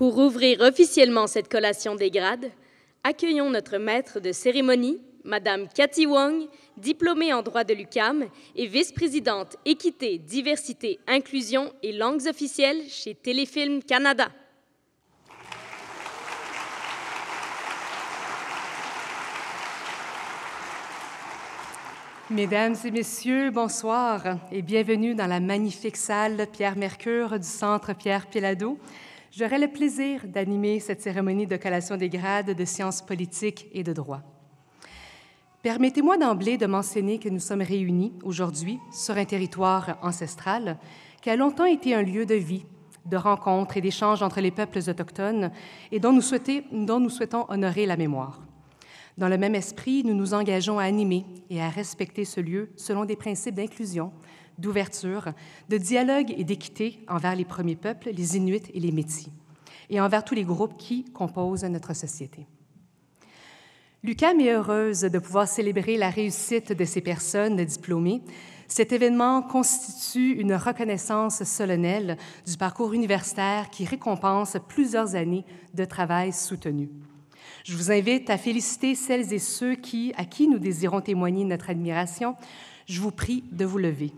Pour ouvrir officiellement cette collation des grades, accueillons notre maître de cérémonie, Madame Cathy Wong, diplômée en droit de l'UCAM et vice-présidente équité, diversité, inclusion et langues officielles chez Téléfilm Canada. Mesdames et messieurs, bonsoir et bienvenue dans la magnifique salle Pierre Mercure du Centre Pierre Pilado. J'aurai le plaisir d'animer cette cérémonie de collation des grades de sciences politiques et de droit. Permettez-moi d'emblée de mentionner que nous sommes réunis aujourd'hui sur un territoire ancestral qui a longtemps été un lieu de vie, de rencontres et d'échanges entre les peuples autochtones et dont nous, dont nous souhaitons honorer la mémoire. Dans le même esprit, nous nous engageons à animer et à respecter ce lieu selon des principes d'inclusion, d'ouverture, de dialogue et d'équité envers les premiers peuples, les Inuits et les Métis, et envers tous les groupes qui composent notre société. L'UCAM est heureuse de pouvoir célébrer la réussite de ces personnes diplômées. Cet événement constitue une reconnaissance solennelle du parcours universitaire qui récompense plusieurs années de travail soutenu. Je vous invite à féliciter celles et ceux qui, à qui nous désirons témoigner notre admiration. Je vous prie de vous lever.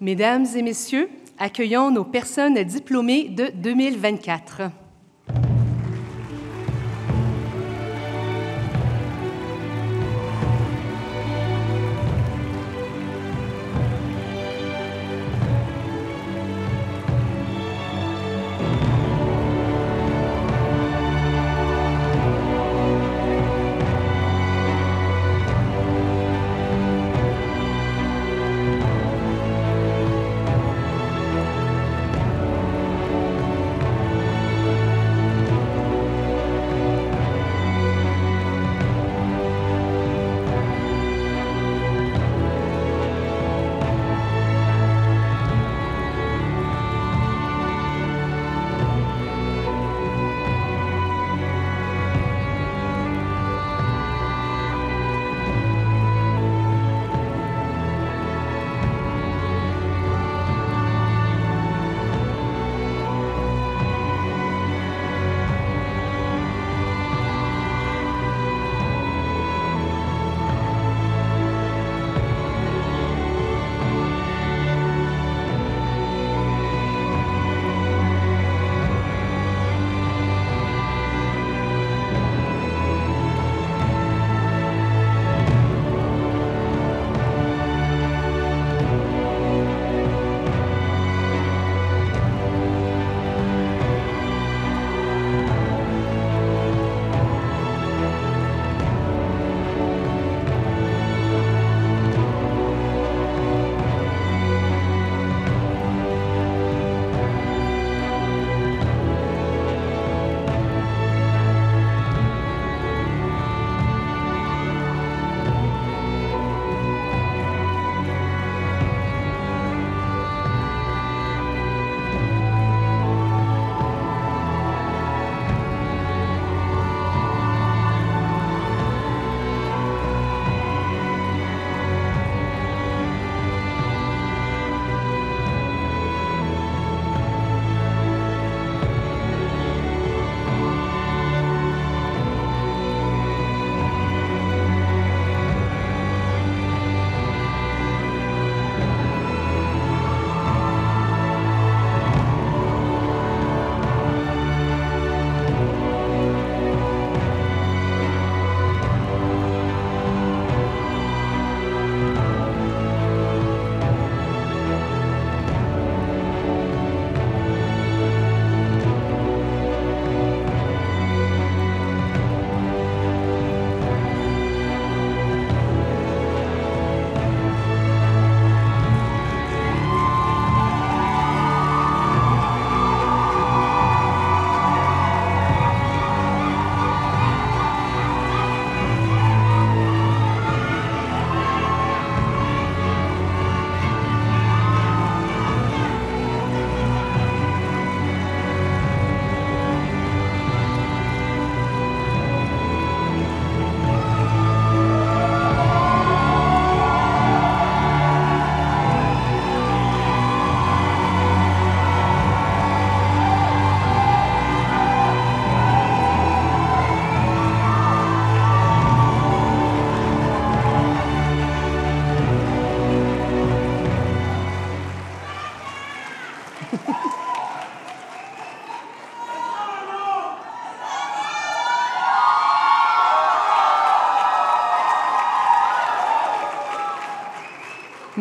Mesdames et messieurs, accueillons nos personnes diplômées de 2024.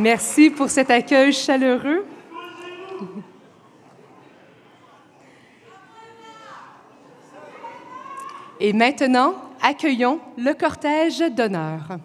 Merci pour cet accueil chaleureux. Et maintenant, accueillons le cortège d'honneur.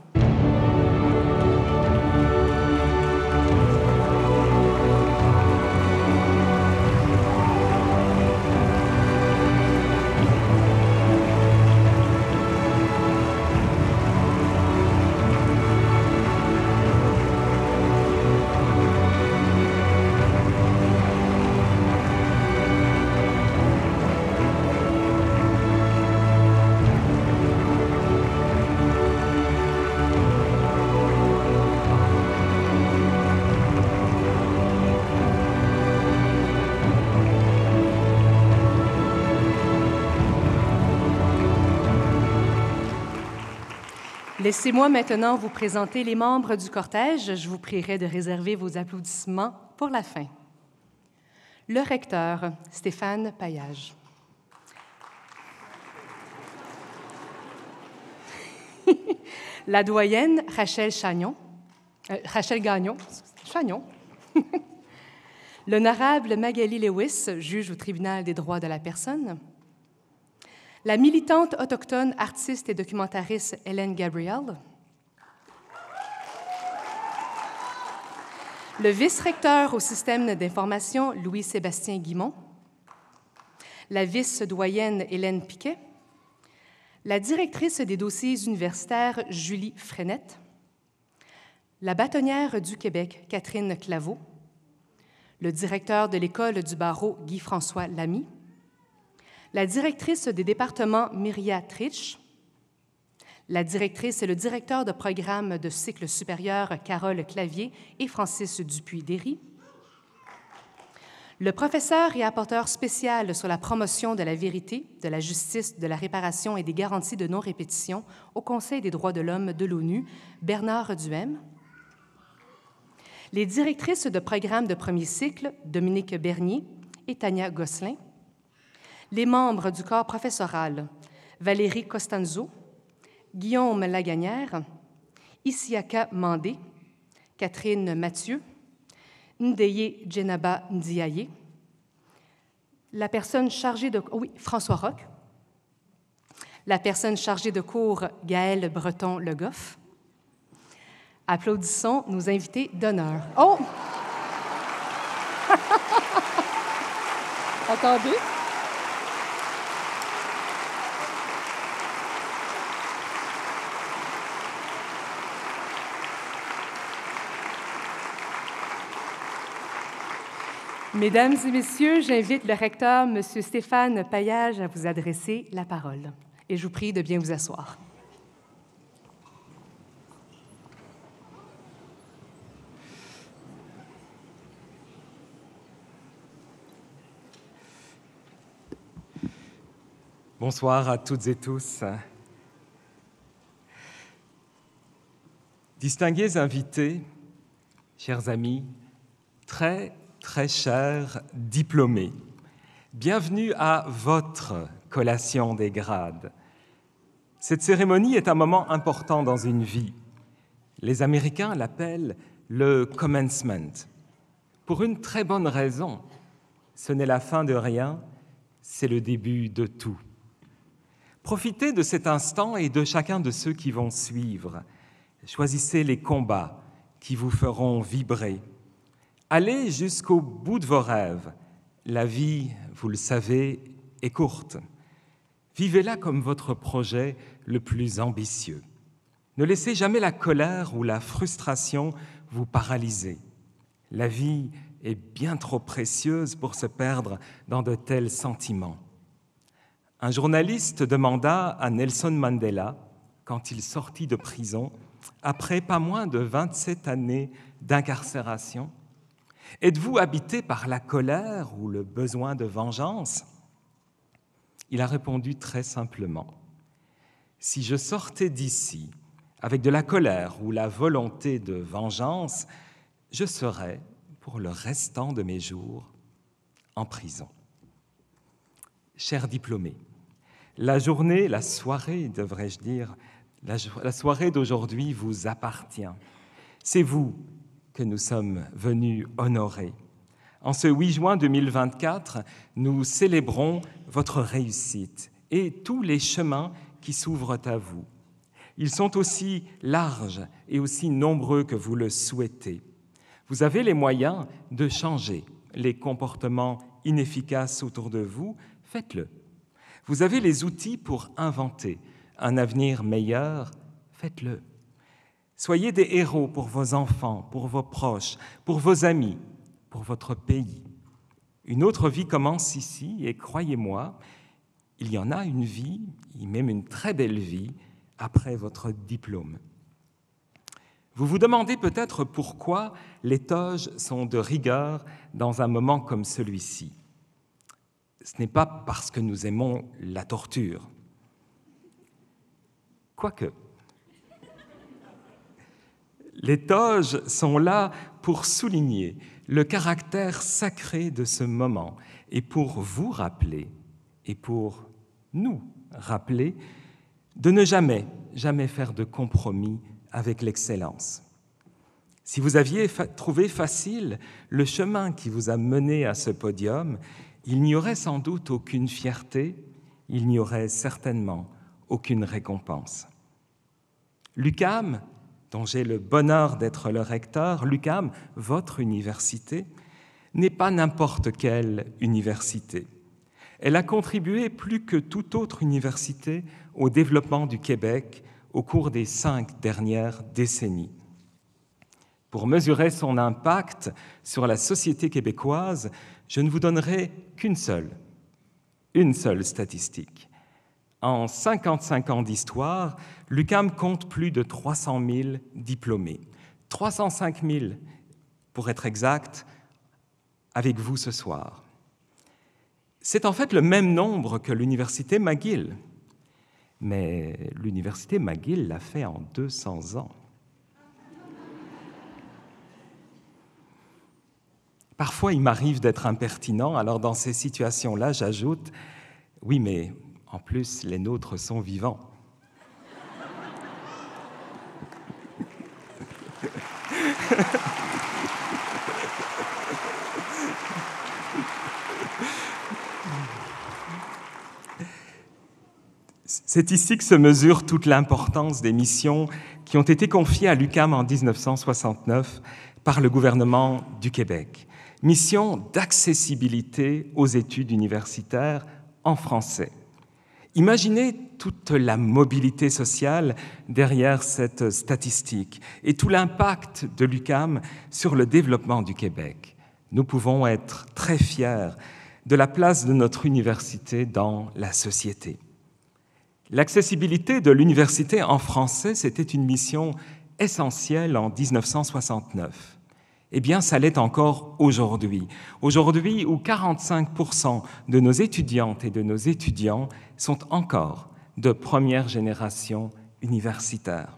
Laissez-moi maintenant vous présenter les membres du cortège. Je vous prierai de réserver vos applaudissements pour la fin. Le recteur, Stéphane Paillage. la doyenne, Rachel Chagnon. Euh, Gagnon. Chagnon. L'honorable Magali Lewis, juge au tribunal des droits de la personne. La militante autochtone, artiste et documentariste Hélène Gabriel. Le vice-recteur au système d'information, Louis-Sébastien Guimont. La vice-doyenne Hélène Piquet. La directrice des dossiers universitaires, Julie Frenette. La bâtonnière du Québec, Catherine Claveau. Le directeur de l'école du barreau, Guy-François Lamy la directrice des départements Myria Tritch, la directrice et le directeur de programme de cycle supérieur Carole Clavier et Francis Dupuis-Derry, le professeur et apporteur spécial sur la promotion de la vérité, de la justice, de la réparation et des garanties de non-répétition au Conseil des droits de l'homme de l'ONU, Bernard Duhem, les directrices de programme de premier cycle, Dominique Bernier et Tania Gosselin, les membres du corps professoral Valérie Costanzo, Guillaume Lagagnère, Isiaka Mandé, Catherine Mathieu, Ndeye Djenaba Ndiaye, la personne chargée de... oui, François Roch, la personne chargée de cours Gaëlle Breton-Legoff. Applaudissons nos invités d'honneur. Oh! Attendez. Mesdames et messieurs, j'invite le recteur, M. Stéphane Paillage, à vous adresser la parole. Et je vous prie de bien vous asseoir. Bonsoir à toutes et tous. Distingués invités, chers amis, très très chers diplômés, bienvenue à votre collation des grades. Cette cérémonie est un moment important dans une vie. Les Américains l'appellent le commencement. Pour une très bonne raison. Ce n'est la fin de rien, c'est le début de tout. Profitez de cet instant et de chacun de ceux qui vont suivre. Choisissez les combats qui vous feront vibrer Allez jusqu'au bout de vos rêves. La vie, vous le savez, est courte. Vivez-la comme votre projet le plus ambitieux. Ne laissez jamais la colère ou la frustration vous paralyser. La vie est bien trop précieuse pour se perdre dans de tels sentiments. Un journaliste demanda à Nelson Mandela, quand il sortit de prison, après pas moins de 27 années d'incarcération, Êtes-vous habité par la colère ou le besoin de vengeance? Il a répondu très simplement, Si je sortais d'ici avec de la colère ou la volonté de vengeance, je serais, pour le restant de mes jours, en prison. Chers diplômés, la journée, la soirée, devrais-je dire, la, la soirée d'aujourd'hui vous appartient. C'est vous que nous sommes venus honorer. En ce 8 juin 2024, nous célébrons votre réussite et tous les chemins qui s'ouvrent à vous. Ils sont aussi larges et aussi nombreux que vous le souhaitez. Vous avez les moyens de changer les comportements inefficaces autour de vous, faites-le. Vous avez les outils pour inventer un avenir meilleur, faites-le. Soyez des héros pour vos enfants, pour vos proches, pour vos amis, pour votre pays. Une autre vie commence ici et croyez-moi, il y en a une vie, même une très belle vie, après votre diplôme. Vous vous demandez peut-être pourquoi les toges sont de rigueur dans un moment comme celui-ci. Ce n'est pas parce que nous aimons la torture. Quoique, les toges sont là pour souligner le caractère sacré de ce moment et pour vous rappeler et pour nous rappeler de ne jamais, jamais faire de compromis avec l'excellence. Si vous aviez trouvé facile le chemin qui vous a mené à ce podium, il n'y aurait sans doute aucune fierté, il n'y aurait certainement aucune récompense. L'UCAM, dont j'ai le bonheur d'être le recteur, l'UCAM, votre université, n'est pas n'importe quelle université. Elle a contribué plus que toute autre université au développement du Québec au cours des cinq dernières décennies. Pour mesurer son impact sur la société québécoise, je ne vous donnerai qu'une seule, une seule statistique. En 55 ans d'histoire, l'UCAM compte plus de 300 000 diplômés. 305 000, pour être exact, avec vous ce soir. C'est en fait le même nombre que l'université McGill, mais l'université McGill l'a fait en 200 ans. Parfois, il m'arrive d'être impertinent, alors dans ces situations-là, j'ajoute, oui, mais en plus, les nôtres sont vivants. C'est ici que se mesure toute l'importance des missions qui ont été confiées à l'UCAM en 1969 par le gouvernement du Québec. Mission d'accessibilité aux études universitaires en français. Imaginez toute la mobilité sociale derrière cette statistique et tout l'impact de l'UCAM sur le développement du Québec. Nous pouvons être très fiers de la place de notre université dans la société. L'accessibilité de l'université en français, c'était une mission essentielle en 1969. Eh bien, ça l'est encore aujourd'hui. Aujourd'hui où 45% de nos étudiantes et de nos étudiants sont encore de première génération universitaire.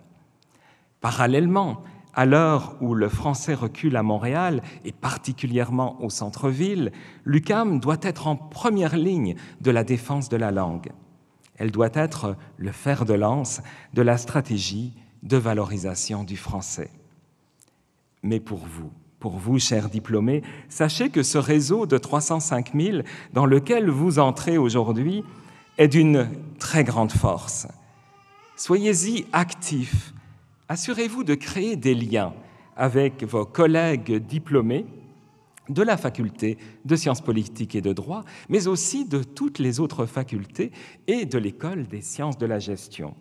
Parallèlement, à l'heure où le français recule à Montréal, et particulièrement au centre-ville, l'UCAM doit être en première ligne de la défense de la langue. Elle doit être le fer de lance de la stratégie de valorisation du français. Mais pour vous, pour vous, chers diplômés, sachez que ce réseau de 305 000 dans lequel vous entrez aujourd'hui est d'une très grande force. Soyez-y actifs. Assurez-vous de créer des liens avec vos collègues diplômés de la faculté de sciences politiques et de droit, mais aussi de toutes les autres facultés et de l'école des sciences de la gestion.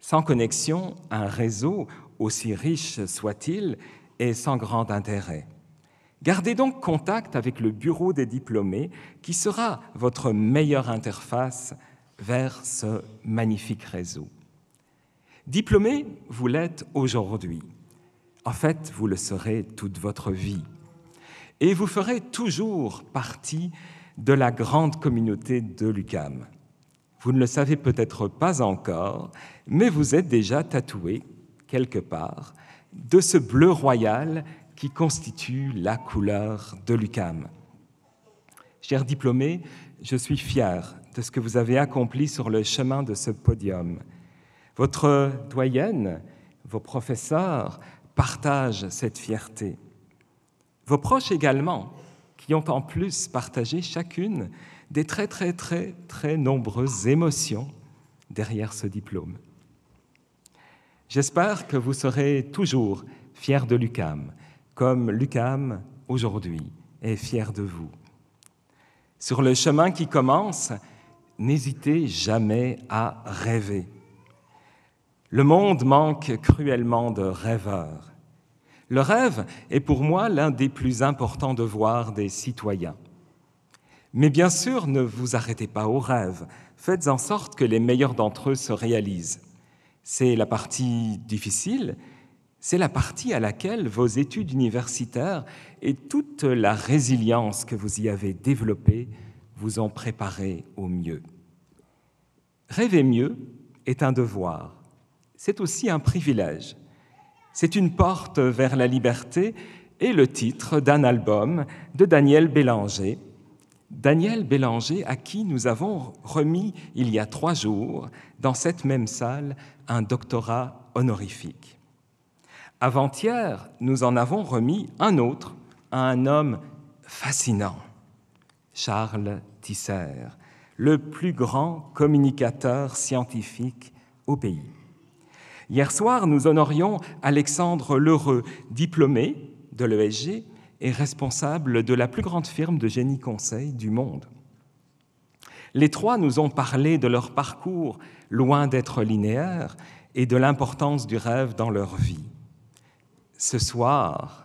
Sans connexion, un réseau, aussi riche soit-il, est sans grand intérêt. Gardez donc contact avec le bureau des diplômés qui sera votre meilleure interface vers ce magnifique réseau. Diplômé, vous l'êtes aujourd'hui. En fait, vous le serez toute votre vie et vous ferez toujours partie de la grande communauté de l'UCAM. Vous ne le savez peut-être pas encore, mais vous êtes déjà tatoué quelque part de ce bleu royal qui constitue la couleur de l'UCAM. Chers diplômés, je suis fier de ce que vous avez accompli sur le chemin de ce podium. Votre doyenne, vos professeurs partagent cette fierté. Vos proches également, qui ont en plus partagé chacune des très très très très nombreuses émotions derrière ce diplôme. J'espère que vous serez toujours fiers de l'UCAM, comme l'UCAM aujourd'hui est fier de vous. Sur le chemin qui commence, n'hésitez jamais à rêver. Le monde manque cruellement de rêveurs. Le rêve est pour moi l'un des plus importants devoirs des citoyens. Mais bien sûr, ne vous arrêtez pas aux rêves. Faites en sorte que les meilleurs d'entre eux se réalisent. C'est la partie difficile, c'est la partie à laquelle vos études universitaires et toute la résilience que vous y avez développée vous ont préparé au mieux. Rêver mieux est un devoir, c'est aussi un privilège. C'est une porte vers la liberté et le titre d'un album de Daniel Bélanger. Daniel Bélanger, à qui nous avons remis il y a trois jours, dans cette même salle, un doctorat honorifique. Avant-hier, nous en avons remis un autre à un homme fascinant, Charles Tisser, le plus grand communicateur scientifique au pays. Hier soir, nous honorions Alexandre Lheureux, diplômé de l'ESG et responsable de la plus grande firme de génie conseil du monde. Les trois nous ont parlé de leur parcours loin d'être linéaire et de l'importance du rêve dans leur vie. Ce soir,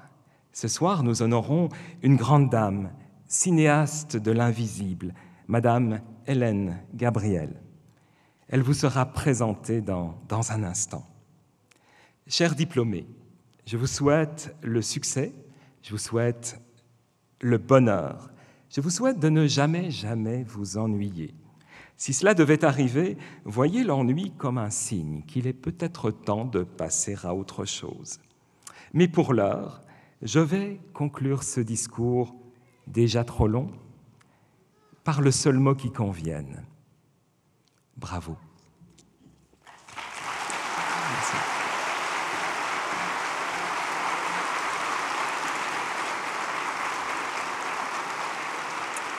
ce soir, nous honorons une grande dame, cinéaste de l'invisible, Madame Hélène Gabriel. Elle vous sera présentée dans, dans un instant. Chers diplômés, je vous souhaite le succès, je vous souhaite le bonheur, je vous souhaite de ne jamais, jamais vous ennuyer. Si cela devait arriver, voyez l'ennui comme un signe qu'il est peut-être temps de passer à autre chose. Mais pour l'heure, je vais conclure ce discours déjà trop long par le seul mot qui convienne. Bravo. Merci.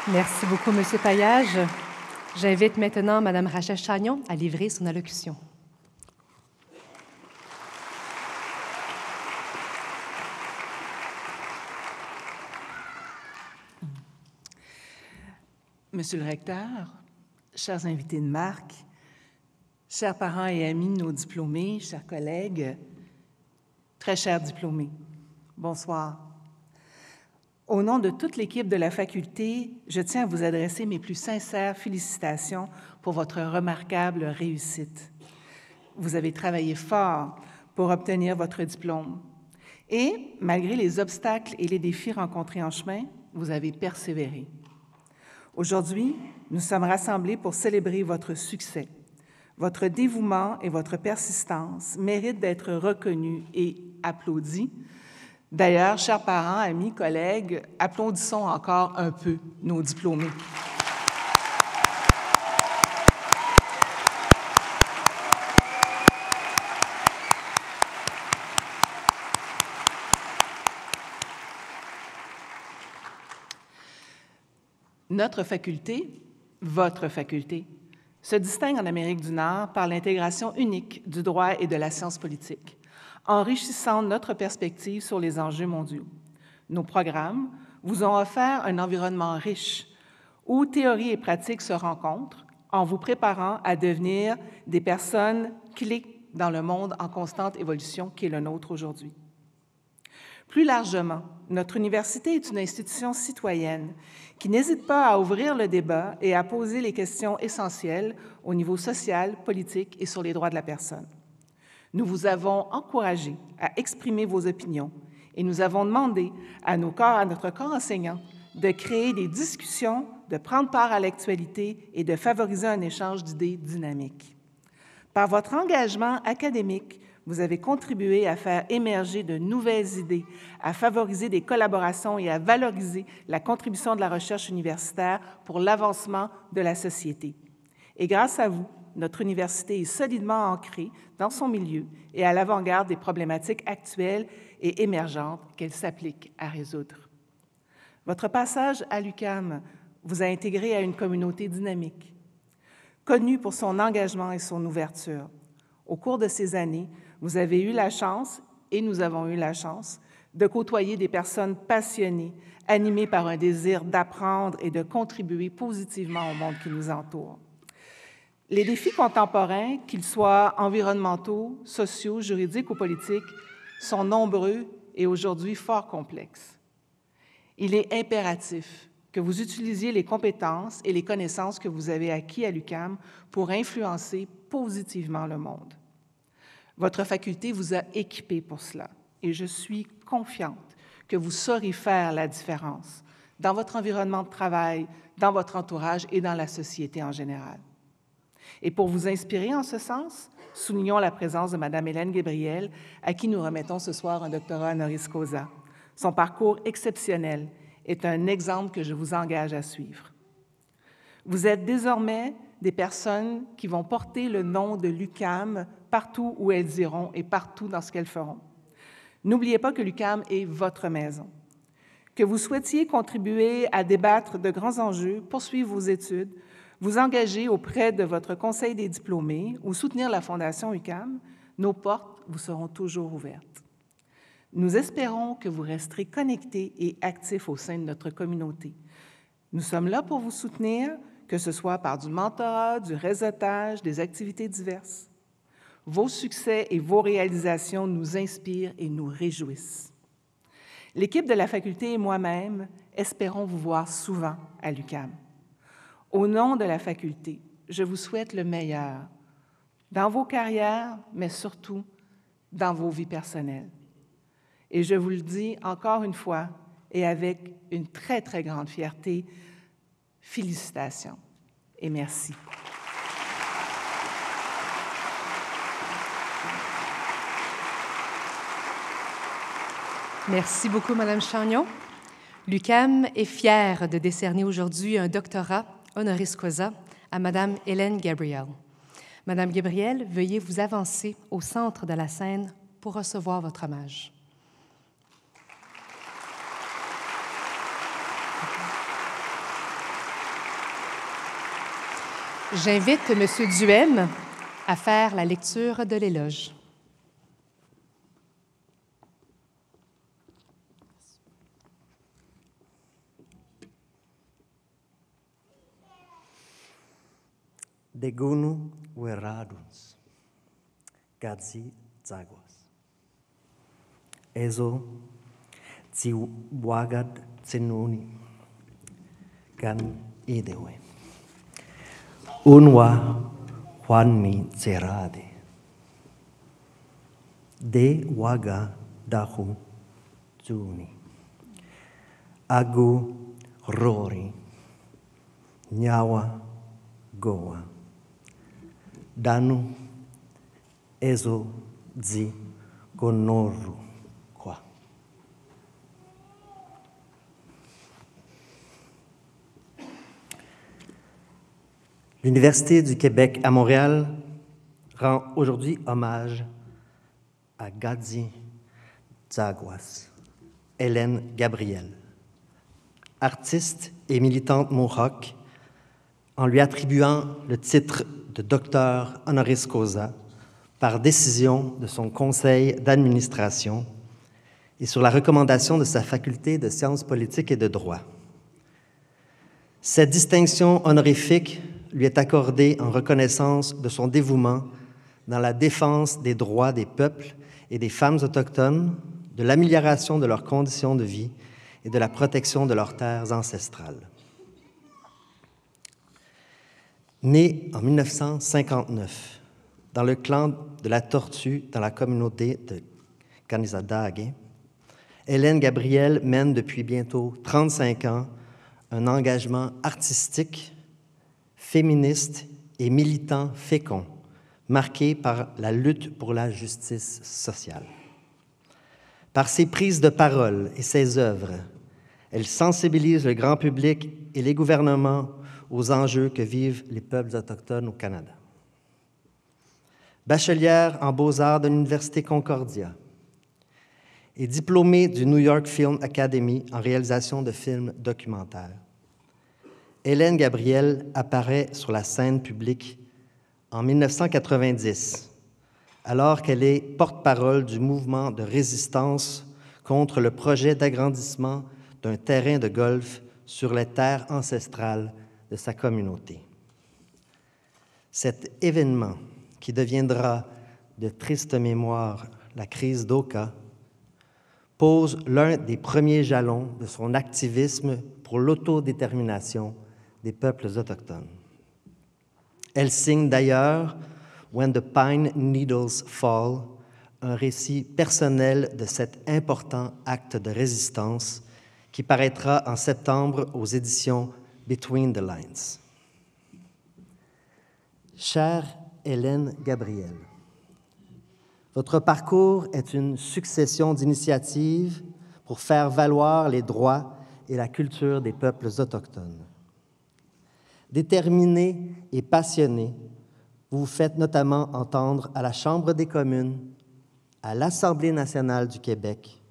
Merci beaucoup, Monsieur Paillage. J'invite maintenant Madame Rachel Chagnon à livrer son allocution. Monsieur le recteur, chers invités de marque, chers parents et amis de nos diplômés, chers collègues, très chers diplômés, bonsoir. Au nom de toute l'équipe de la faculté, je tiens à vous adresser mes plus sincères félicitations pour votre remarquable réussite. Vous avez travaillé fort pour obtenir votre diplôme et, malgré les obstacles et les défis rencontrés en chemin, vous avez persévéré. Aujourd'hui, nous sommes rassemblés pour célébrer votre succès. Votre dévouement et votre persistance méritent d'être reconnus et applaudis. D'ailleurs, chers parents, amis, collègues, applaudissons encore un peu nos diplômés. Notre faculté, votre faculté, se distingue en Amérique du Nord par l'intégration unique du droit et de la science politique, enrichissant notre perspective sur les enjeux mondiaux. Nos programmes vous ont offert un environnement riche où théorie et pratique se rencontrent en vous préparant à devenir des personnes clés dans le monde en constante évolution qui est le nôtre aujourd'hui. Plus largement, notre université est une institution citoyenne qui n'hésite pas à ouvrir le débat et à poser les questions essentielles au niveau social, politique et sur les droits de la personne. Nous vous avons encouragé à exprimer vos opinions et nous avons demandé à, nos corps, à notre corps enseignant de créer des discussions, de prendre part à l'actualité et de favoriser un échange d'idées dynamique. Par votre engagement académique, vous avez contribué à faire émerger de nouvelles idées, à favoriser des collaborations et à valoriser la contribution de la recherche universitaire pour l'avancement de la société. Et grâce à vous, notre université est solidement ancrée dans son milieu et à l'avant-garde des problématiques actuelles et émergentes qu'elle s'applique à résoudre. Votre passage à l'UCAM vous a intégré à une communauté dynamique, connue pour son engagement et son ouverture. Au cours de ces années, vous avez eu la chance, et nous avons eu la chance, de côtoyer des personnes passionnées, animées par un désir d'apprendre et de contribuer positivement au monde qui nous entoure. Les défis contemporains, qu'ils soient environnementaux, sociaux, juridiques ou politiques, sont nombreux et aujourd'hui fort complexes. Il est impératif que vous utilisiez les compétences et les connaissances que vous avez acquis à l'UCAM pour influencer positivement le monde. Votre faculté vous a équipé pour cela et je suis confiante que vous saurez faire la différence dans votre environnement de travail, dans votre entourage et dans la société en général. Et pour vous inspirer en ce sens, soulignons la présence de Mme Hélène Gabriel, à qui nous remettons ce soir un doctorat honoris causa. Son parcours exceptionnel est un exemple que je vous engage à suivre. Vous êtes désormais des personnes qui vont porter le nom de l'UCAM partout où elles iront et partout dans ce qu'elles feront. N'oubliez pas que l'UCAM est votre maison. Que vous souhaitiez contribuer à débattre de grands enjeux, poursuivre vos études, vous engager auprès de votre conseil des diplômés ou soutenir la Fondation UCAM, nos portes vous seront toujours ouvertes. Nous espérons que vous resterez connectés et actifs au sein de notre communauté. Nous sommes là pour vous soutenir, que ce soit par du mentorat, du réseautage, des activités diverses. Vos succès et vos réalisations nous inspirent et nous réjouissent. L'équipe de la faculté et moi-même espérons vous voir souvent à l'UCAM. Au nom de la faculté, je vous souhaite le meilleur dans vos carrières, mais surtout dans vos vies personnelles. Et je vous le dis encore une fois et avec une très, très grande fierté, félicitations et merci. Merci beaucoup, Madame Chagnon. L'UCAM est fière de décerner aujourd'hui un doctorat honoris causa à Madame Hélène Gabriel. Madame Gabriel, veuillez vous avancer au centre de la scène pour recevoir votre hommage. J'invite M. Duhem à faire la lecture de l'éloge. degunum veraduns, gazi zaguas. Eso ci wagad cenuni, gan idewe. Unwa Juanmi cerade. De waga dahu zuni. Agu rori. Nyawa goa. Danu ezo zi gonoru. L'Université du Québec à Montréal rend aujourd'hui hommage à Gadzi Zaguas, Hélène Gabriel, artiste et militante mohawk, en lui attribuant le titre de docteur honoris causa par décision de son conseil d'administration et sur la recommandation de sa faculté de sciences politiques et de droit. Cette distinction honorifique lui est accordée en reconnaissance de son dévouement dans la défense des droits des peuples et des femmes autochtones, de l'amélioration de leurs conditions de vie et de la protection de leurs terres ancestrales. Née en 1959 dans le clan de la Tortue dans la communauté de Kanizadage, Hélène Gabriel mène depuis bientôt 35 ans un engagement artistique, féministe et militant fécond, marquée par la lutte pour la justice sociale. Par ses prises de parole et ses œuvres, elle sensibilise le grand public et les gouvernements aux enjeux que vivent les peuples autochtones au Canada. Bachelière en beaux-arts de l'Université Concordia et diplômée du New York Film Academy en réalisation de films documentaires. Hélène Gabriel apparaît sur la scène publique en 1990, alors qu'elle est porte-parole du mouvement de résistance contre le projet d'agrandissement d'un terrain de golf sur les terres ancestrales de sa communauté. Cet événement, qui deviendra de triste mémoire la crise d'Oka, pose l'un des premiers jalons de son activisme pour l'autodétermination des peuples autochtones. Elle signe d'ailleurs When the Pine Needles Fall, un récit personnel de cet important acte de résistance qui paraîtra en septembre aux éditions Between the Lines. Chère Hélène Gabriel, votre parcours est une succession d'initiatives pour faire valoir les droits et la culture des peuples autochtones. Déterminé et passionné, vous vous faites notamment entendre à la Chambre des communes, à l'Assemblée nationale du Québec,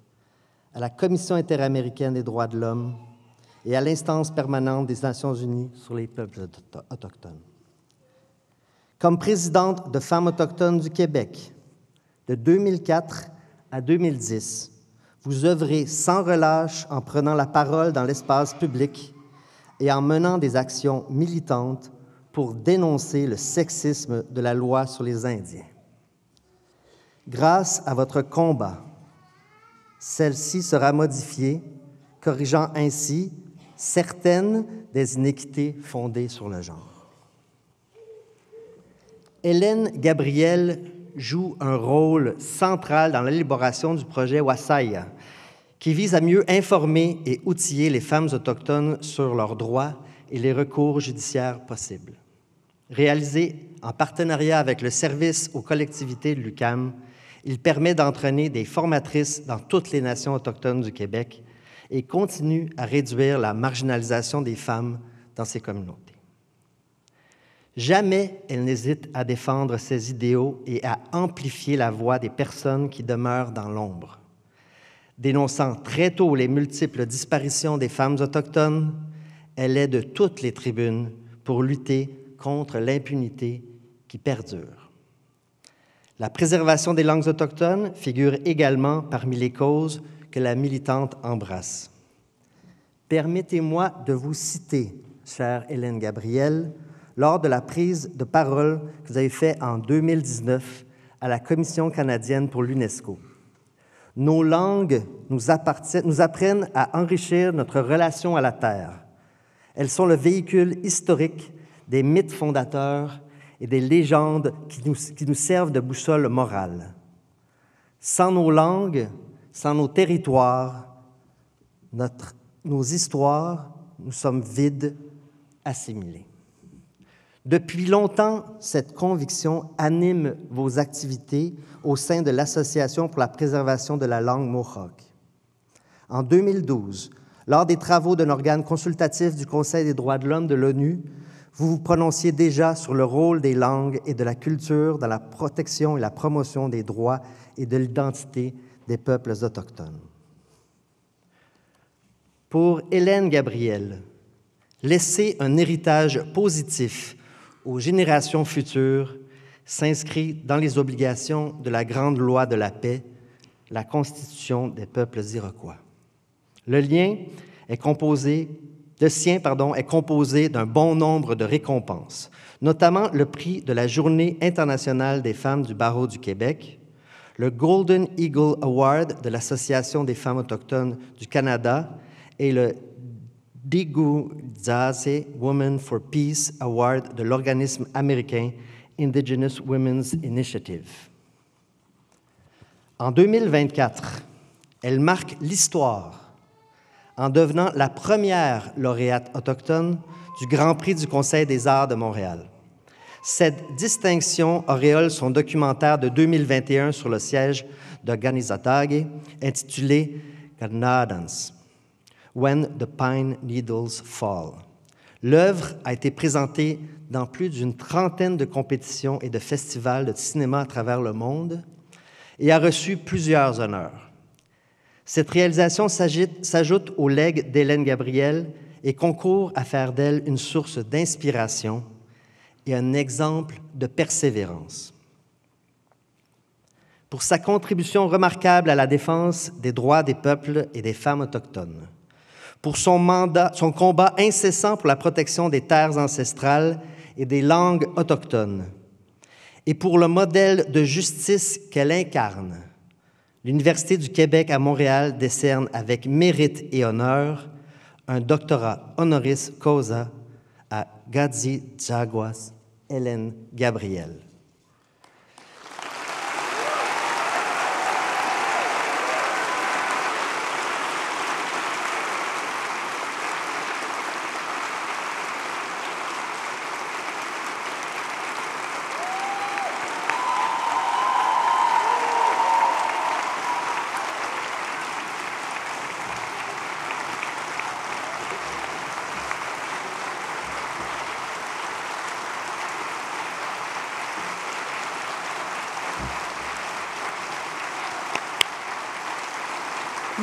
à la Commission interaméricaine des droits de l'homme et à l'instance permanente des Nations unies sur les peuples autochtones. Comme présidente de Femmes autochtones du Québec, de 2004 à 2010, vous œuvrez sans relâche en prenant la parole dans l'espace public et en menant des actions militantes pour dénoncer le sexisme de la loi sur les Indiens. Grâce à votre combat, celle-ci sera modifiée, corrigeant ainsi certaines des inéquités fondées sur le genre. Hélène Gabriel joue un rôle central dans l'élaboration du projet Wasaya, qui vise à mieux informer et outiller les femmes autochtones sur leurs droits et les recours judiciaires possibles. Réalisé en partenariat avec le service aux collectivités de l'UCAM, il permet d'entraîner des formatrices dans toutes les nations autochtones du Québec et continue à réduire la marginalisation des femmes dans ces communautés. Jamais elle n'hésite à défendre ses idéaux et à amplifier la voix des personnes qui demeurent dans l'ombre. Dénonçant très tôt les multiples disparitions des femmes autochtones, elle est de toutes les tribunes pour lutter contre l'impunité qui perdure. La préservation des langues autochtones figure également parmi les causes que la militante embrasse. Permettez-moi de vous citer, chère Hélène Gabriel, lors de la prise de parole que vous avez faite en 2019 à la Commission canadienne pour l'UNESCO. Nos langues nous, apprennent à enrichir notre relation à la Terre. Elles sont le véhicule historique des mythes fondateurs et des légendes qui nous, qui nous servent de boussole morale. Sans nos langues, sans nos territoires, notre, nos histoires, nous sommes vides, assimilés. Depuis longtemps, cette conviction anime vos activités au sein de l'Association pour la préservation de la langue Mohawk. En 2012, lors des travaux d'un organe consultatif du Conseil des droits de l'homme de l'ONU, vous vous prononciez déjà sur le rôle des langues et de la culture dans la protection et la promotion des droits et de l'identité des peuples autochtones. Pour Hélène Gabriel, laisser un héritage positif aux générations futures s'inscrit dans les obligations de la grande loi de la paix, la Constitution des peuples iroquois. Le lien est composé, sien pardon, est composé d'un bon nombre de récompenses, notamment le prix de la Journée internationale des femmes du barreau du Québec, le Golden Eagle Award de l'Association des femmes autochtones du Canada et le Digu Zase Women for Peace Award de l'organisme américain Indigenous Women's Initiative. En 2024, elle marque l'histoire en devenant la première lauréate autochtone du Grand Prix du Conseil des arts de Montréal. Cette distinction auréole son documentaire de 2021 sur le siège de Ganizatage, intitulé Ganadans, When the Pine Needles Fall. L'œuvre a été présentée dans plus d'une trentaine de compétitions et de festivals de cinéma à travers le monde et a reçu plusieurs honneurs. Cette réalisation s'ajoute au legs d'Hélène Gabriel et concourt à faire d'elle une source d'inspiration et un exemple de persévérance. Pour sa contribution remarquable à la défense des droits des peuples et des femmes autochtones, pour son, combat incessant pour la protection des terres ancestrales et des langues autochtones, et pour le modèle de justice qu'elle incarne, l'Université du Québec à Montréal décerne avec mérite et honneur un doctorat honoris causa à Gadzi Jaguas Hélène Gabriel.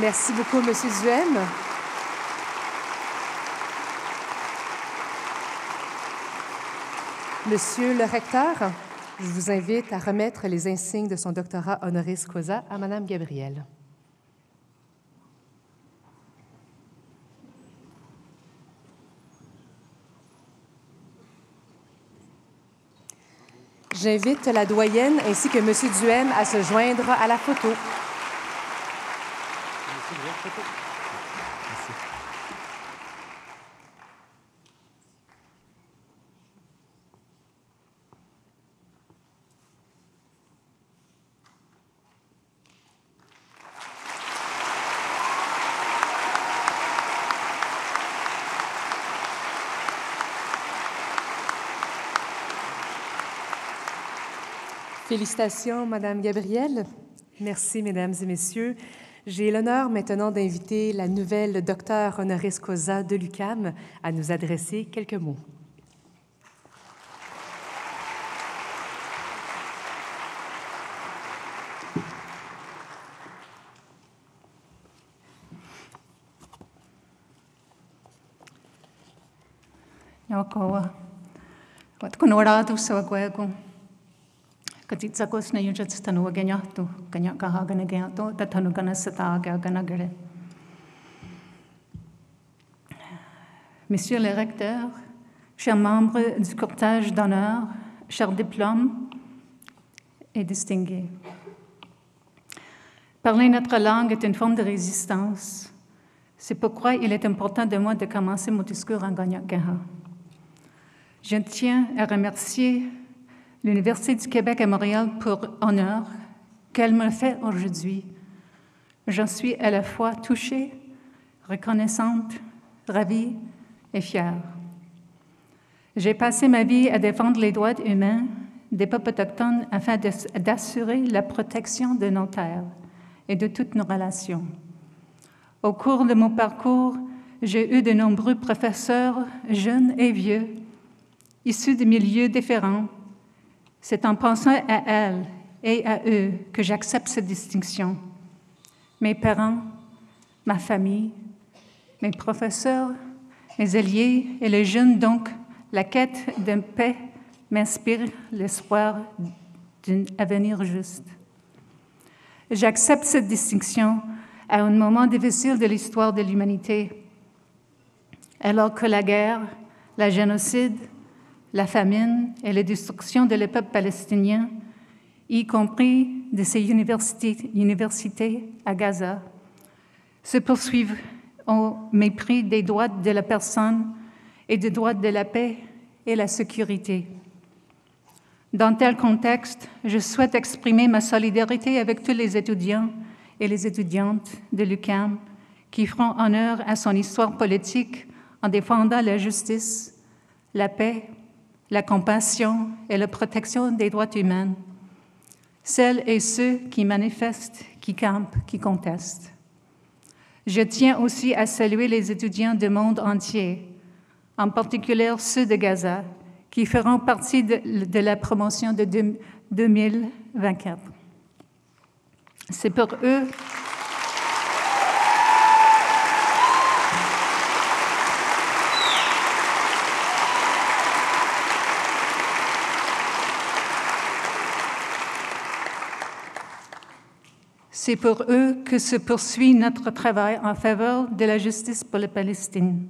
Merci beaucoup, Monsieur Duhem. Monsieur le recteur, je vous invite à remettre les insignes de son doctorat honoris causa à Madame Gabrielle. J'invite la doyenne ainsi que Monsieur Duhem à se joindre à la photo. Félicitations, Madame Gabrielle. Merci, Mesdames et Messieurs. J'ai l'honneur maintenant d'inviter la nouvelle docteure honoris causa de l'UCAM à nous adresser quelques mots. Na. Monsieur le recteur, chers membres du cortège d'honneur, chers diplômes et distingués. Parler notre langue est une forme de résistance. C'est pourquoi il est important de moi de commencer mon discours en Ganyakaha. Je tiens à remercier l'Université du Québec à Montréal pour honneur qu'elle me fait aujourd'hui. J'en suis à la fois touchée, reconnaissante, ravie et fière. J'ai passé ma vie à défendre les droits humains des peuples autochtones afin d'assurer la protection de nos terres et de toutes nos relations. Au cours de mon parcours, j'ai eu de nombreux professeurs, jeunes et vieux, issus de milieux différents. C'est en pensant à elles et à eux que j'accepte cette distinction. Mes parents, ma famille, mes professeurs, mes alliés et les jeunes, donc, la quête d'une paix m'inspire l'espoir d'un avenir juste. J'accepte cette distinction à un moment difficile de l'histoire de l'humanité, alors que la guerre, la génocide, la famine et la destruction de les peuples palestiniens, y compris de universités, universités à Gaza, se poursuivent au mépris des droits de la personne et des droits de la paix et la sécurité. Dans tel contexte, je souhaite exprimer ma solidarité avec tous les étudiants et les étudiantes de l'UQAM qui feront honneur à son histoire politique en défendant la justice, la paix la compassion et la protection des droits humains, celles et ceux qui manifestent, qui campent, qui contestent. Je tiens aussi à saluer les étudiants du monde entier, en particulier ceux de Gaza, qui feront partie de, la promotion de 2024. C'est pour eux C'est pour eux que se poursuit notre travail en faveur de la justice pour la Palestine.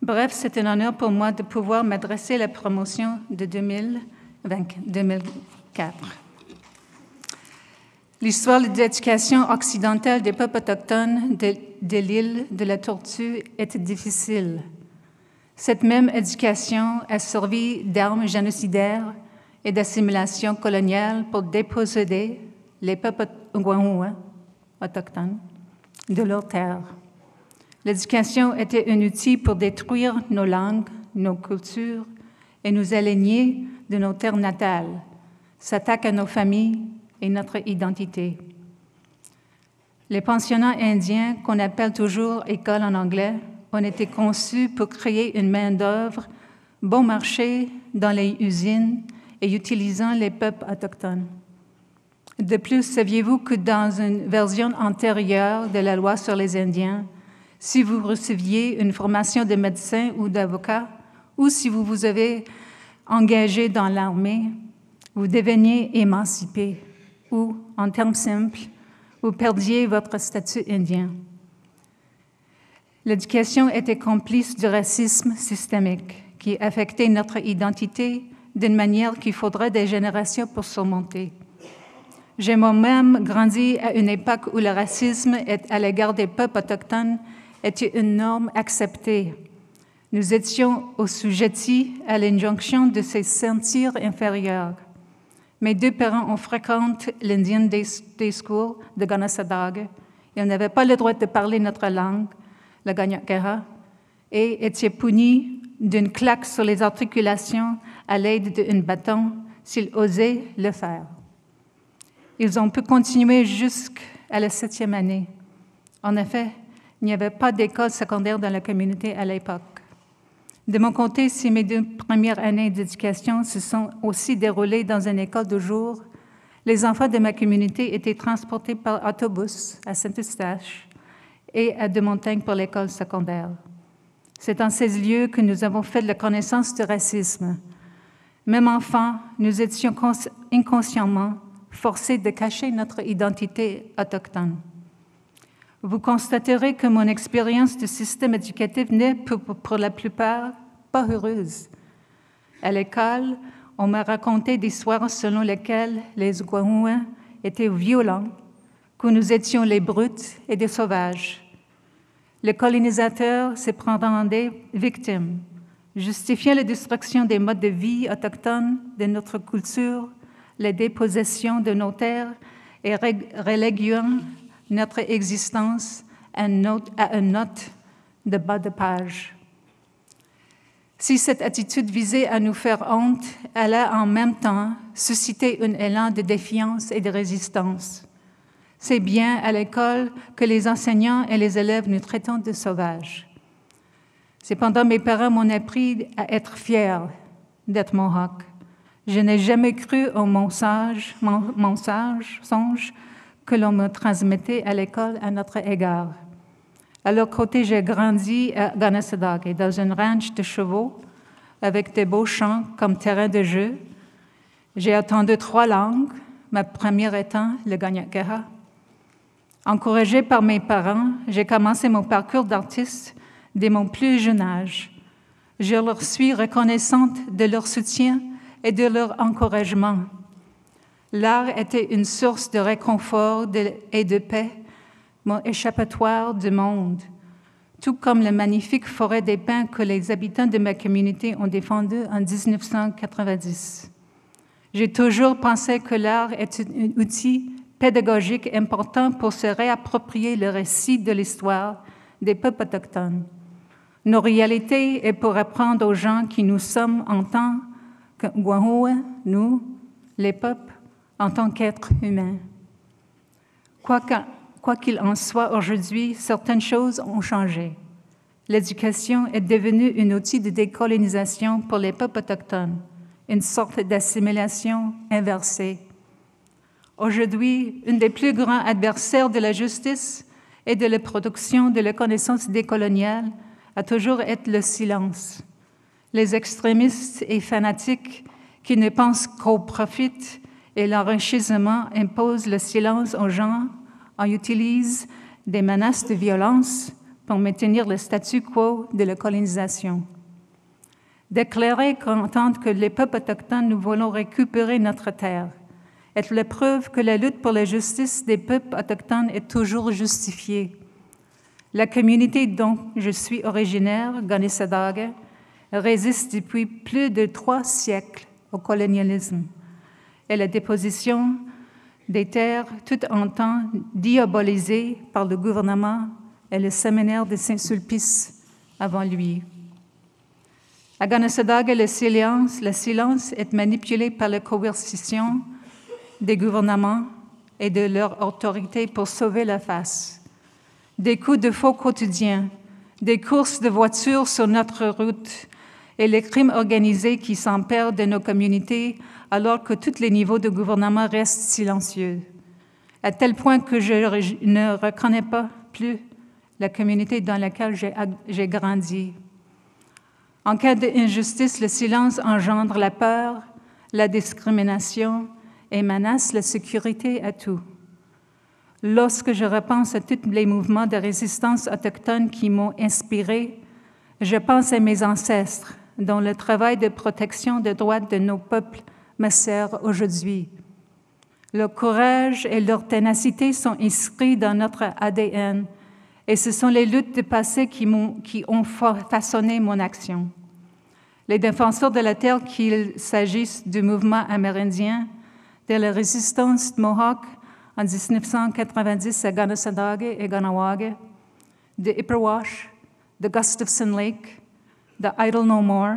Bref, c'est un honneur pour moi de pouvoir m'adresser à la promotion de 2024. L'histoire de l'éducation occidentale des peuples autochtones de, l'île de la Tortue était difficile. Cette même éducation a servi d'arme génocidaire et d'assimilation coloniale pour déposséder les peuples autochtones de leurs terres. L'éducation était un outil pour détruire nos langues, nos cultures et nous aligner de nos terres natales, s'attaque à nos familles et notre identité. Les pensionnats indiens, qu'on appelle toujours écoles en anglais, ont été conçus pour créer une main-d'œuvre bon marché dans les usines et utilisant les peuples autochtones. De plus, saviez-vous que dans une version antérieure de la loi sur les Indiens, si vous receviez une formation de médecin ou d'avocat, ou si vous vous avez engagé dans l'armée, vous deveniez émancipé, ou, en termes simples, vous perdiez votre statut indien. L'éducation était complice du racisme systémique qui affectait notre identité d'une manière qu'il faudrait des générations pour surmonter. J'ai moi-même grandi à une époque où le racisme à l'égard des peuples autochtones était une norme acceptée. Nous étions assujettis à l'injonction de se sentir inférieurs. Mes deux parents ont fréquenté l'Indian Day, School de Ganasadag on n'avait pas le droit de parler notre langue, le Ganyakera, et étaient punis d'une claque sur les articulations à l'aide d'un bâton s'ils osaient le faire. Ils ont pu continuer jusqu'à la septième année. En effet, il n'y avait pas d'école secondaire dans la communauté à l'époque. De mon côté, si mes deux premières années d'éducation se sont aussi déroulées dans une école de jour, les enfants de ma communauté étaient transportés par autobus à Saint-Eustache et à De Montaigne pour l'école secondaire. C'est dans ces lieux que nous avons fait la connaissance du racisme. Même enfant, nous étions inconsciemment forcés de cacher notre identité autochtone vous constaterez que mon expérience du système éducatif n'est pour, la plupart pas heureuse. À l'école, on m'a raconté des histoires selon lesquelles les Guahouins étaient violents, que nous étions les brutes et des sauvages. Les colonisateurs se des victimes, justifiant la destruction des modes de vie autochtones de notre culture, les dépossessions de nos terres et reléguant notre existence à une note, de bas de page. Si cette attitude visait à nous faire honte, elle a en même temps suscité un élan de défiance et de résistance. C'est bien à l'école que les enseignants et les élèves nous traitons de sauvages. Cependant, mes parents m'ont appris à être fiers d'être Mohawk. Je n'ai jamais cru au mensonge, mensonge, songe que l'on me transmettait à l'école à notre égard. À leur côté, j'ai grandi à et dans une ranch de chevaux, avec des beaux champs comme terrain de jeu. J'ai attendu trois langues, ma première étant le Ganyakera. Encouragée par mes parents, j'ai commencé mon parcours d'artiste dès mon plus jeune âge. Je leur suis reconnaissante de leur soutien et de leur encouragement. L'art était une source de réconfort et de paix, mon échappatoire du monde, tout comme la magnifique forêt des pins que les habitants de ma communauté ont défendue en 1990. J'ai toujours pensé que l'art est un outil pédagogique important pour se réapproprier le récit de l'histoire des peuples autochtones. Nos réalités et pour apprendre aux gens qui nous sommes en tant que nous, les peuples, en tant qu'êtres humains. Quoi qu'il en soit aujourd'hui, certaines choses ont changé. L'éducation est devenue un outil de décolonisation pour les peuples autochtones, une sorte d'assimilation inversée. Aujourd'hui, un des plus grands adversaires de la justice et de la production de la connaissance décoloniale a toujours été le silence. Les extrémistes et fanatiques qui ne pensent qu'au profit et l'enrichissement imposent le silence aux gens en utilisant des menaces de violence pour maintenir le statu quo de la colonisation. Déclarer qu'entendre que les peuples autochtones nous voulons récupérer notre terre est la preuve que la lutte pour la justice des peuples autochtones est toujours justifiée. La communauté dont je suis originaire, Ganisadaga, résiste depuis plus de trois siècles au colonialisme et la déposition des terres tout en temps diabolisées par le gouvernement et le séminaire de Saint-Sulpice avant lui. À Ganisadaga, le silence, le silence est manipulé par la coercition des gouvernements et de leur autorité pour sauver la face. Des coups de faux quotidiens, des courses de voitures sur notre route et les crimes organisés qui s'empèrent de nos communautés alors que tous les niveaux de gouvernement restent silencieux, à tel point que je ne reconnais pas plus la communauté dans laquelle j'ai grandi. En cas d'injustice, le silence engendre la peur, la discrimination, et menace la sécurité à tout. Lorsque je repense à tous les mouvements de résistance autochtone qui m'ont inspiré, je pense à mes ancêtres, dont le travail de protection des droits de nos peuples me sert aujourd'hui. Leur courage et leur ténacité sont inscrits dans notre ADN, et ce sont les luttes du passé qui, ont, façonné mon action. Les défenseurs de la terre, qu'il s'agisse du mouvement amérindien, de la résistance Mohawk en 1990 à Ganasadaga et Ganawaga, de Ipperwash, de Gustafson Lake, de Idle No More,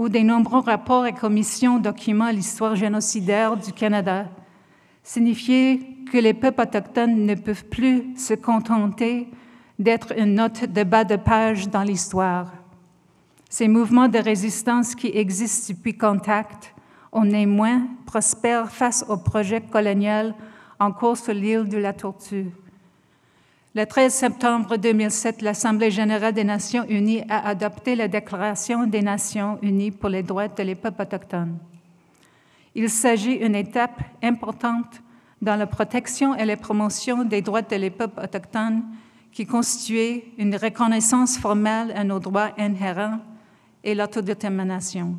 ou des nombreux rapports et commissions documentant l'histoire génocidaire du Canada, signifiait que les peuples autochtones ne peuvent plus se contenter d'être une note de bas de page dans l'histoire. Ces mouvements de résistance qui existent depuis Contact on est moins prospère face au projet colonial en cours sur l'île de la Tortue. Le 13 septembre 2007, l'Assemblée générale des Nations unies a adopté la Déclaration des Nations unies pour les droits des peuples autochtones. Il s'agit d'une étape importante dans la protection et la promotion des droits des peuples autochtones qui constituait une reconnaissance formelle à nos droits inhérents et l'autodétermination.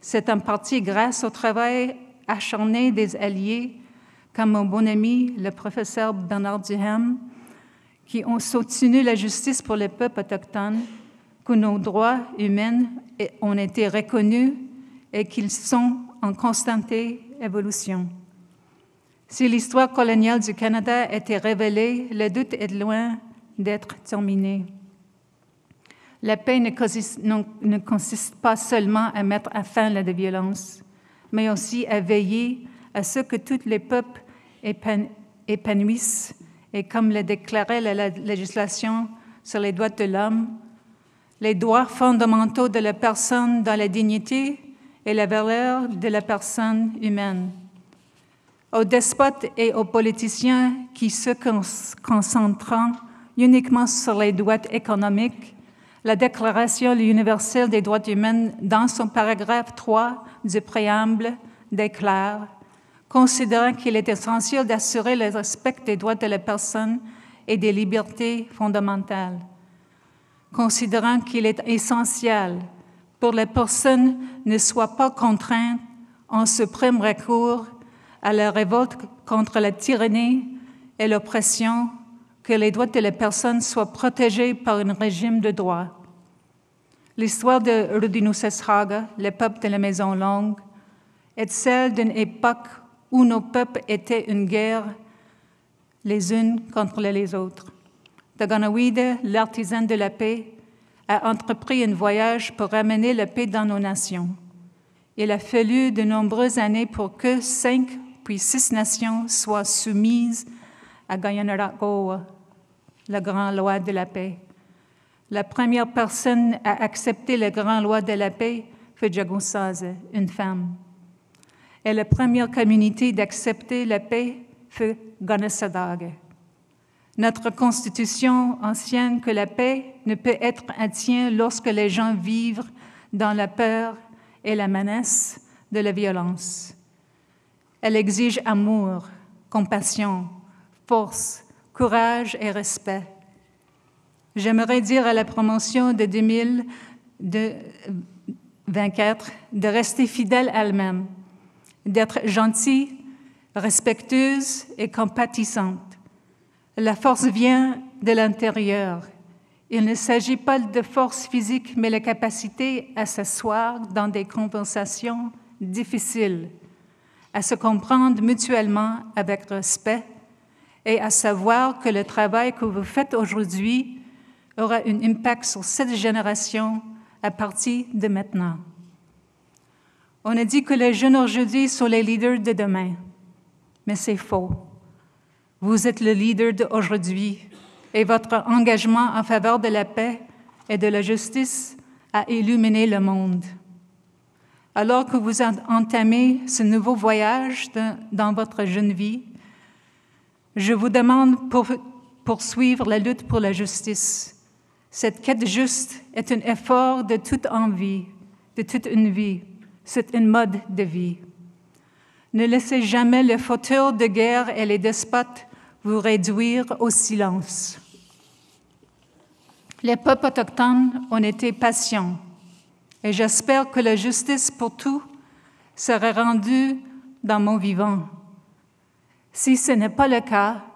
C'est en partie grâce au travail acharné des alliés, comme mon bon ami, le professeur Bernard Duhem, qui ont soutenu la justice pour les peuples autochtones, que nos droits humains ont été reconnus et qu'ils sont en constante évolution. Si l'histoire coloniale du Canada été révélée, le doute est loin d'être terminé. La paix ne consiste, pas seulement à mettre à fin la violence, mais aussi à veiller à ce que tous les peuples épanouissent et comme le déclarait la législation sur les droits de l'homme, les droits fondamentaux de la personne dans la dignité et la valeur de la personne humaine. Aux despotes et aux politiciens qui se concentrent uniquement sur les droits économiques la Déclaration universelle des droits humains, dans son paragraphe 3 du préambule, déclare Considérant qu'il est essentiel d'assurer le respect des droits de la personne et des libertés fondamentales, considérant qu'il est essentiel pour les personnes ne soient pas contraintes en suprême recours à la révolte contre la tyrannie et l'oppression que les droits de la personne soient protégés par un régime de droit. L'histoire de Haga, le peuple de la Maison Longue, est celle d'une époque où nos peuples étaient une guerre les unes contre les autres. Daganawide, l'artisan de la paix, a entrepris un voyage pour ramener la paix dans nos nations. Il a fallu de nombreuses années pour que cinq puis six nations soient soumises à Gayanaragoa, la grande loi de la paix. La première personne à accepter la grande loi de la paix fut Jagunsaze, une femme. Et la première communauté d'accepter la paix fut Ganesadage. Notre constitution ancienne que la paix ne peut être atteinte lorsque les gens vivent dans la peur et la menace de la violence. Elle exige amour, compassion, force, courage et respect. J'aimerais dire à la promotion de 2024 de rester fidèle à elle-même, d'être gentille, respectueuse et compatissante. La force vient de l'intérieur. Il ne s'agit pas de force physique, mais la capacité à s'asseoir dans des conversations difficiles, à se comprendre mutuellement avec respect et à savoir que le travail que vous faites aujourd'hui aura un impact sur cette génération à partir de maintenant. On a dit que les jeunes aujourd'hui sont les leaders de demain, mais c'est faux. Vous êtes le leader d'aujourd'hui et votre engagement en faveur de la paix et de la justice a illuminé le monde. Alors que vous entamez ce nouveau voyage dans votre jeune vie, je vous demande pour poursuivre la lutte pour la justice. Cette quête juste est un effort de toute envie, de toute une vie. C'est une mode de vie. Ne laissez jamais les fauteurs de guerre et les despotes vous réduire au silence. Les peuples autochtones ont été patients et j'espère que la justice pour tous sera rendue dans mon vivant. Si ce n'est pas le cas,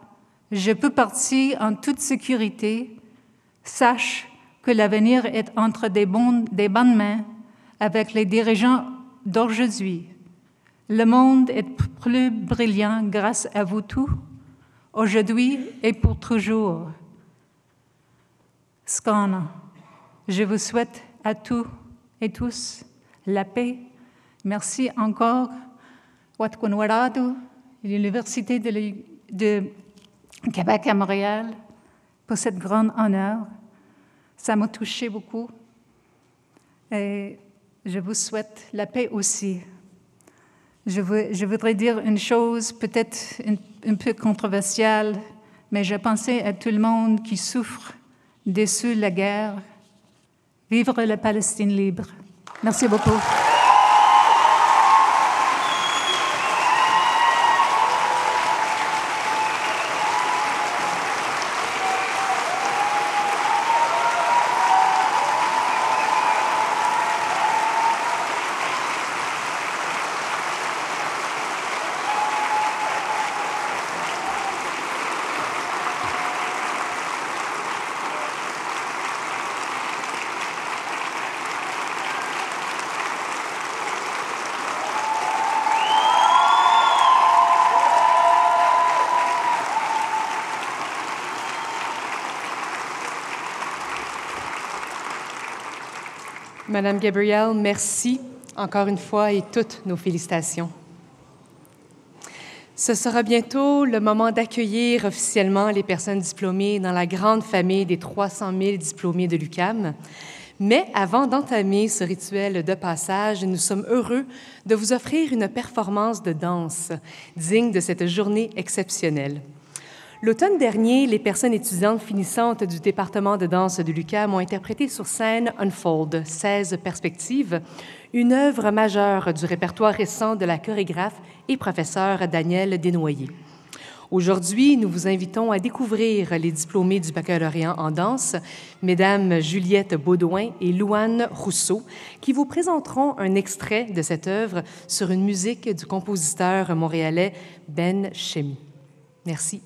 je peux partir en toute sécurité. Sache que l'avenir est entre des, des bonnes mains avec les dirigeants d'aujourd'hui. Le monde est plus brillant grâce à vous tous, aujourd'hui et pour toujours. Skana, je vous souhaite à tous et tous la paix. Merci encore, Watkunwaradu, l'Université de, de Québec à Montréal, pour cette grande honneur. Ça m'a touché beaucoup. Et je vous souhaite la paix aussi. Je, voudrais dire une chose peut-être un, peu controversiale, mais je pensais à tout le monde qui souffre déçu la guerre. Vivre la Palestine libre. Merci beaucoup. Madame Gabrielle, merci encore une fois et toutes nos félicitations. Ce sera bientôt le moment d'accueillir officiellement les personnes diplômées dans la grande famille des 300 000 diplômés de l'UCAM. Mais avant d'entamer ce rituel de passage, nous sommes heureux de vous offrir une performance de danse digne de cette journée exceptionnelle. L'automne dernier, les personnes étudiantes finissantes du département de danse de l'UQAM ont interprété sur scène Unfold, 16 perspectives, une œuvre majeure du répertoire récent de la chorégraphe et professeure Danielle Desnoyers. Aujourd'hui, nous vous invitons à découvrir les diplômés du baccalauréat en danse, Mesdames Juliette Baudouin et Louane Rousseau, qui vous présenteront un extrait de cette œuvre sur une musique du compositeur montréalais Ben Chemi. Merci.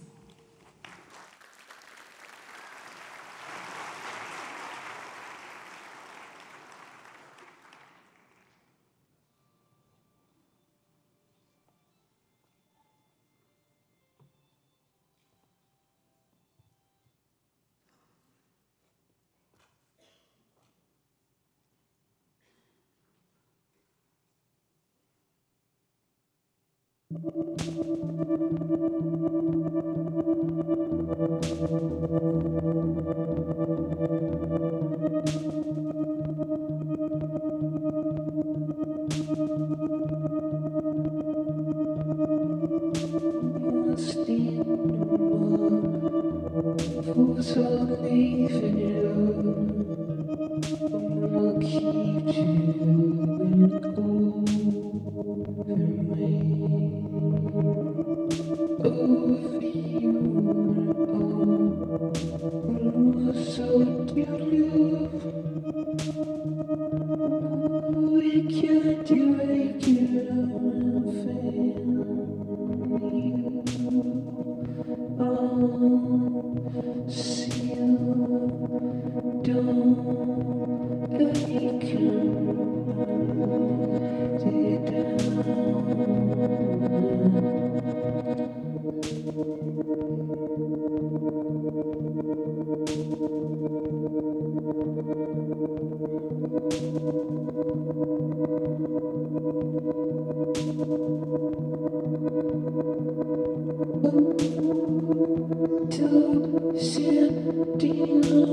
to sit down.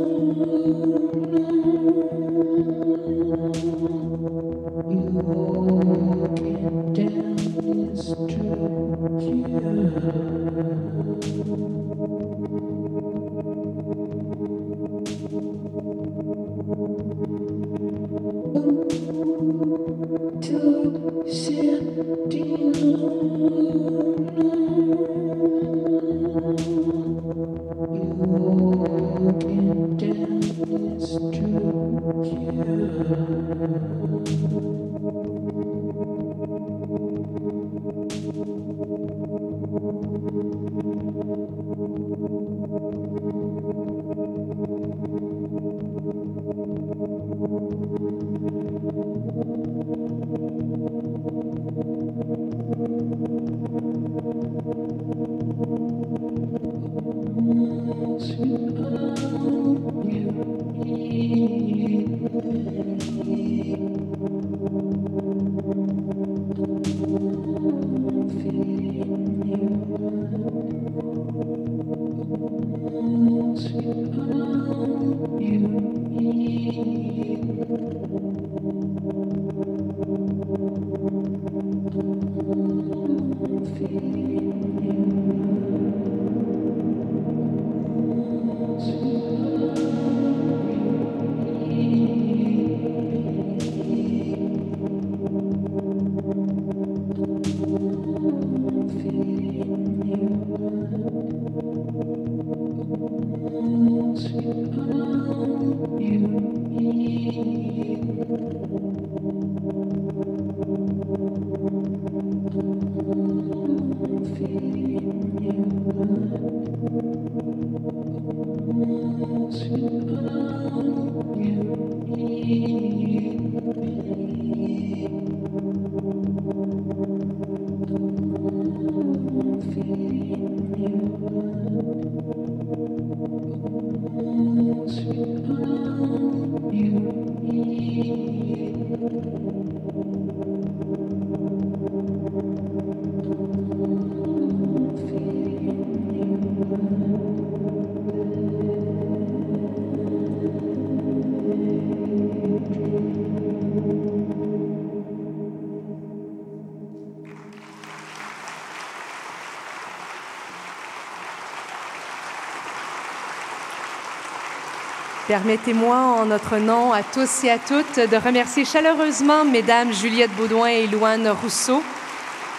Permettez-moi, en notre nom à tous et à toutes, de remercier chaleureusement Mesdames Juliette Baudouin et Louane Rousseau.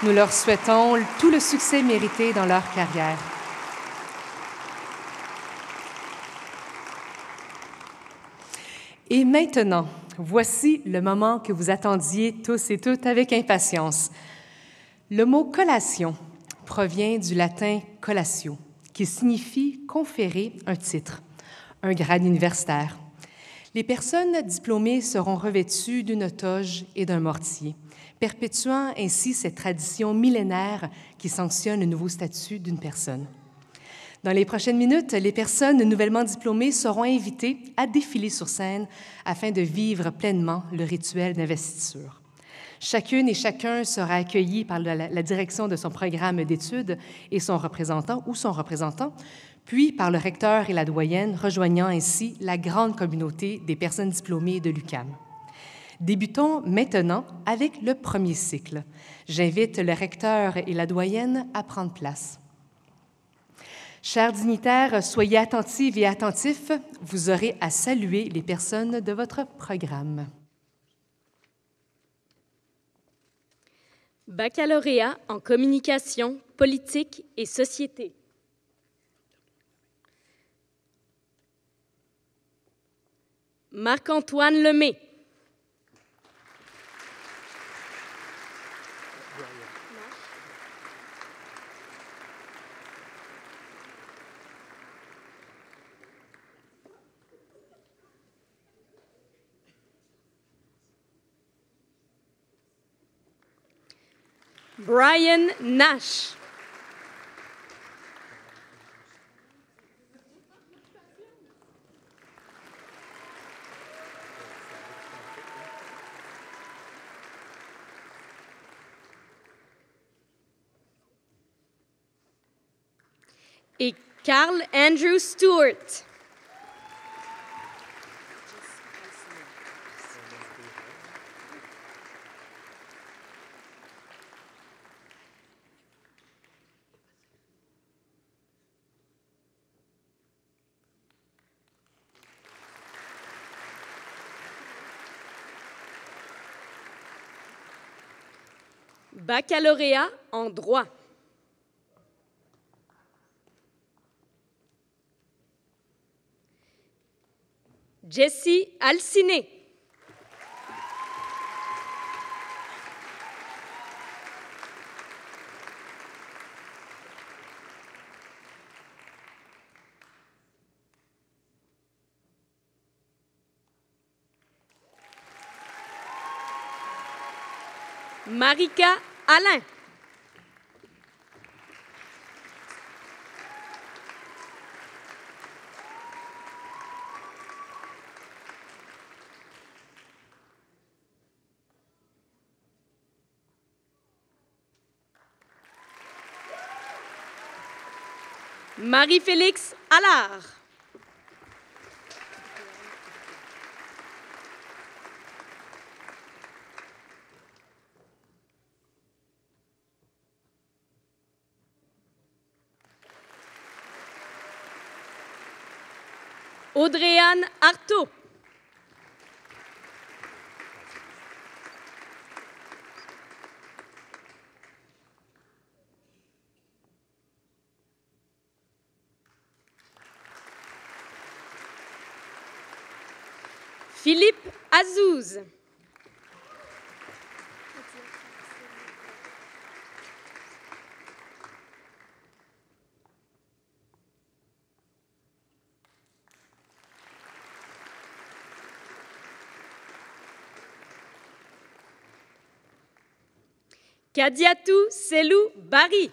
Nous leur souhaitons tout le succès mérité dans leur carrière. Et maintenant, voici le moment que vous attendiez tous et toutes avec impatience. Le mot collation provient du latin collatio, qui signifie conférer un titre un grade universitaire. Les personnes diplômées seront revêtues d'une toge et d'un mortier, perpétuant ainsi cette tradition millénaire qui sanctionne le nouveau statut d'une personne. Dans les prochaines minutes, les personnes nouvellement diplômées seront invitées à défiler sur scène afin de vivre pleinement le rituel d'investiture. Chacune et chacun sera accueilli par la, la direction de son programme d'études et son représentant ou son représentant, puis par le recteur et la doyenne, rejoignant ainsi la grande communauté des personnes diplômées de l'UCAM. Débutons maintenant avec le premier cycle. J'invite le recteur et la doyenne à prendre place. Chers dignitaires, soyez attentifs et attentifs. Vous aurez à saluer les personnes de votre programme. Baccalauréat en communication, politique et société. Marc-Antoine Lemay. Brian Nash. et Carl Andrew Stewart. Baccalauréat en droit. Jessie Alciné. Marika Alain. Marie-Félix Allard. Audrey-Anne Artaud. Philippe Azouz. Kadiatou Selou Bari.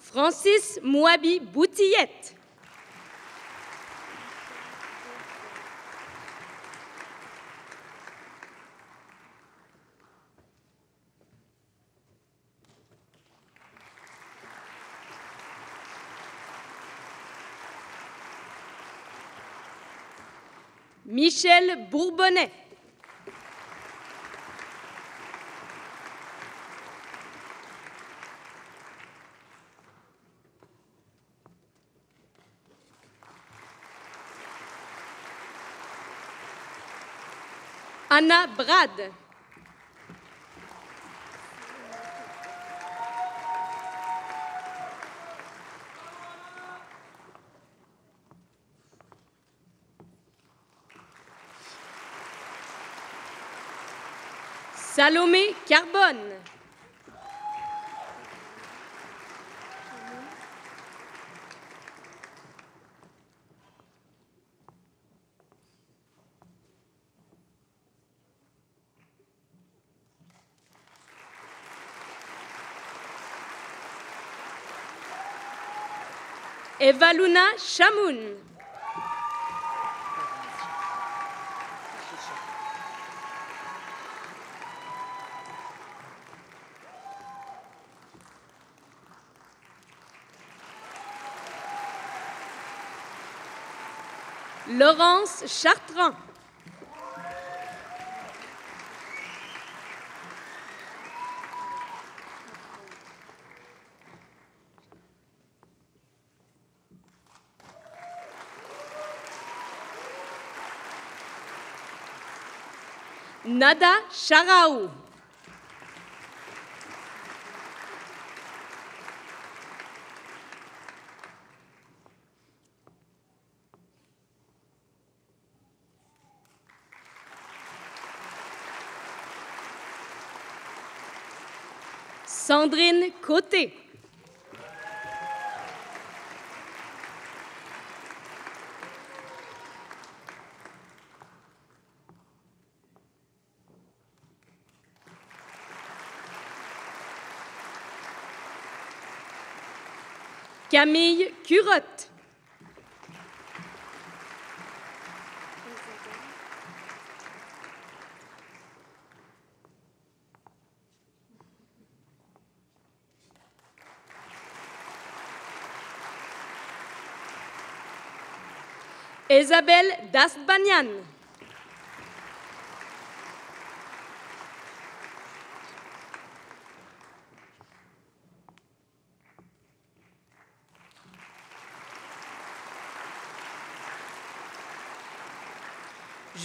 Francis Mouabi Boutillette. Michel Bourbonnais. Anna Brad. Salomé Carbone. Evaluna Chamoun. Laurence Chartrand. Nada Charaou. Sandrine Côté. Camille Curotte. Isabelle Dastbanian.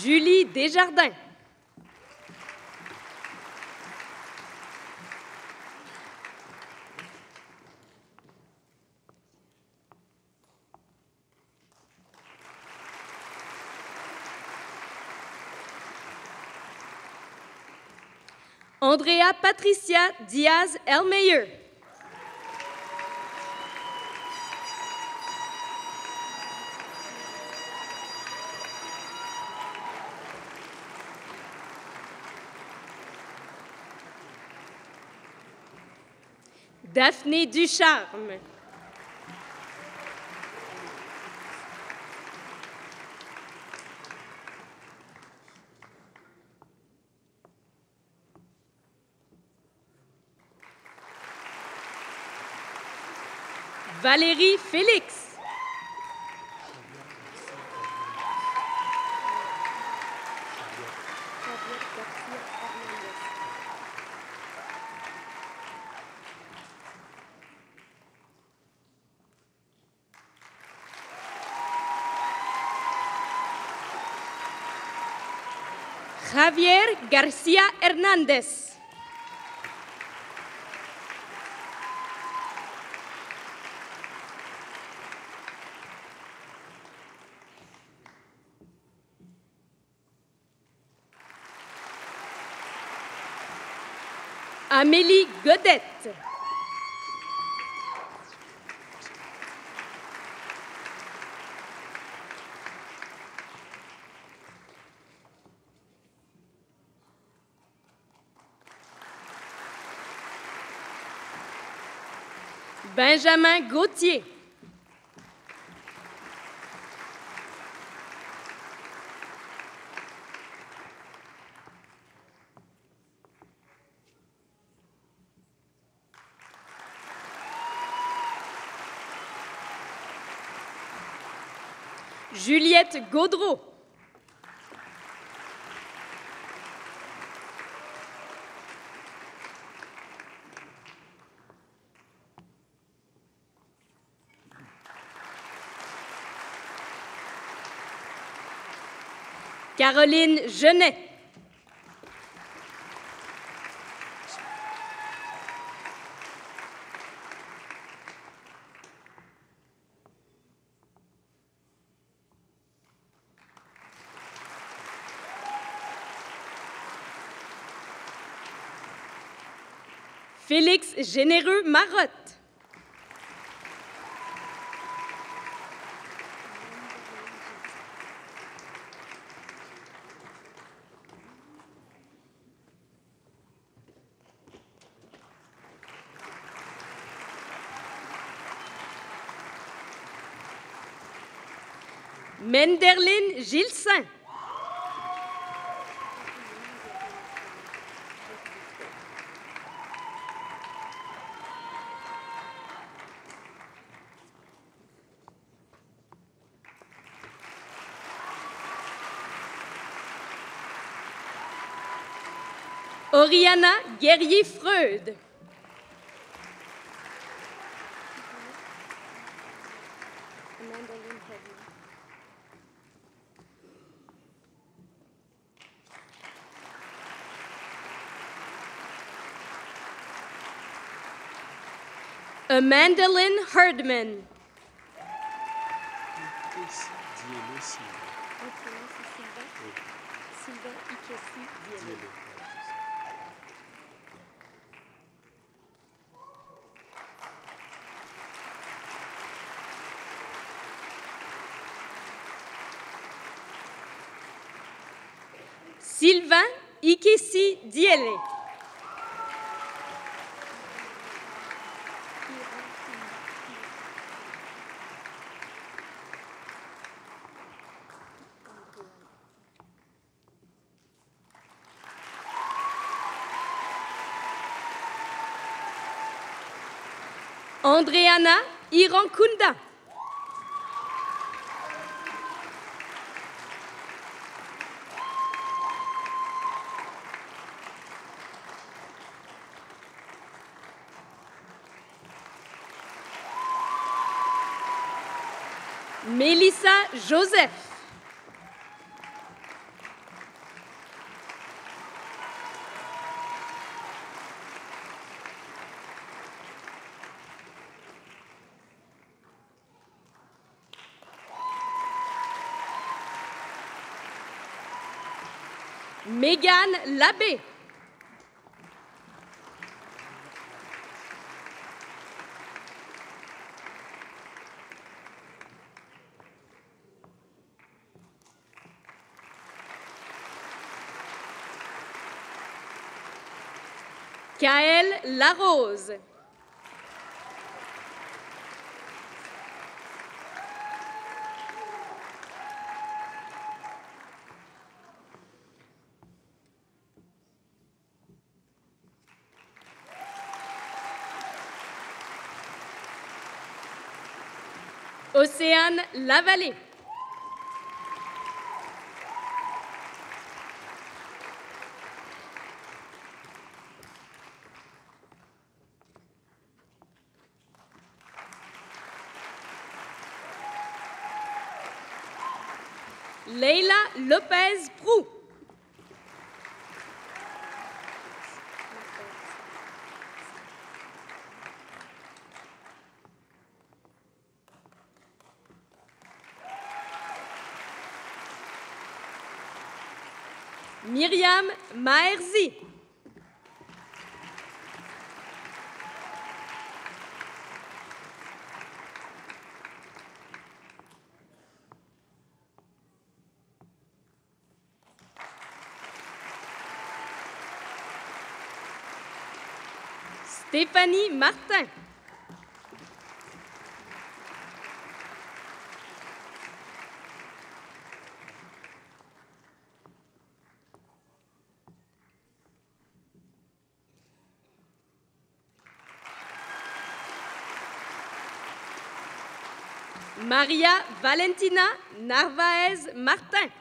Julie Desjardins. Andrea Patricia Diaz Elmeyer. Daphné Ducharme. Valérie Félix. Javier García Hernández. Amélie Godette. Benjamin Gauthier. Juliette Gaudreau. Caroline Genet. Félix Généreux Marotte. Menderlin Gilsin. Oriana Guerrier-Freud. Amanda Lynn Herdman. Sylvain Ikessi Diele. Andréana Irankunda. Joseph. Mégane Labbé. Kaël Larose. Océane Lavallée. Leila Lopez Prou. Myriam Maerzi. Stéphanie Martin. Maria Valentina Narvaez Martin.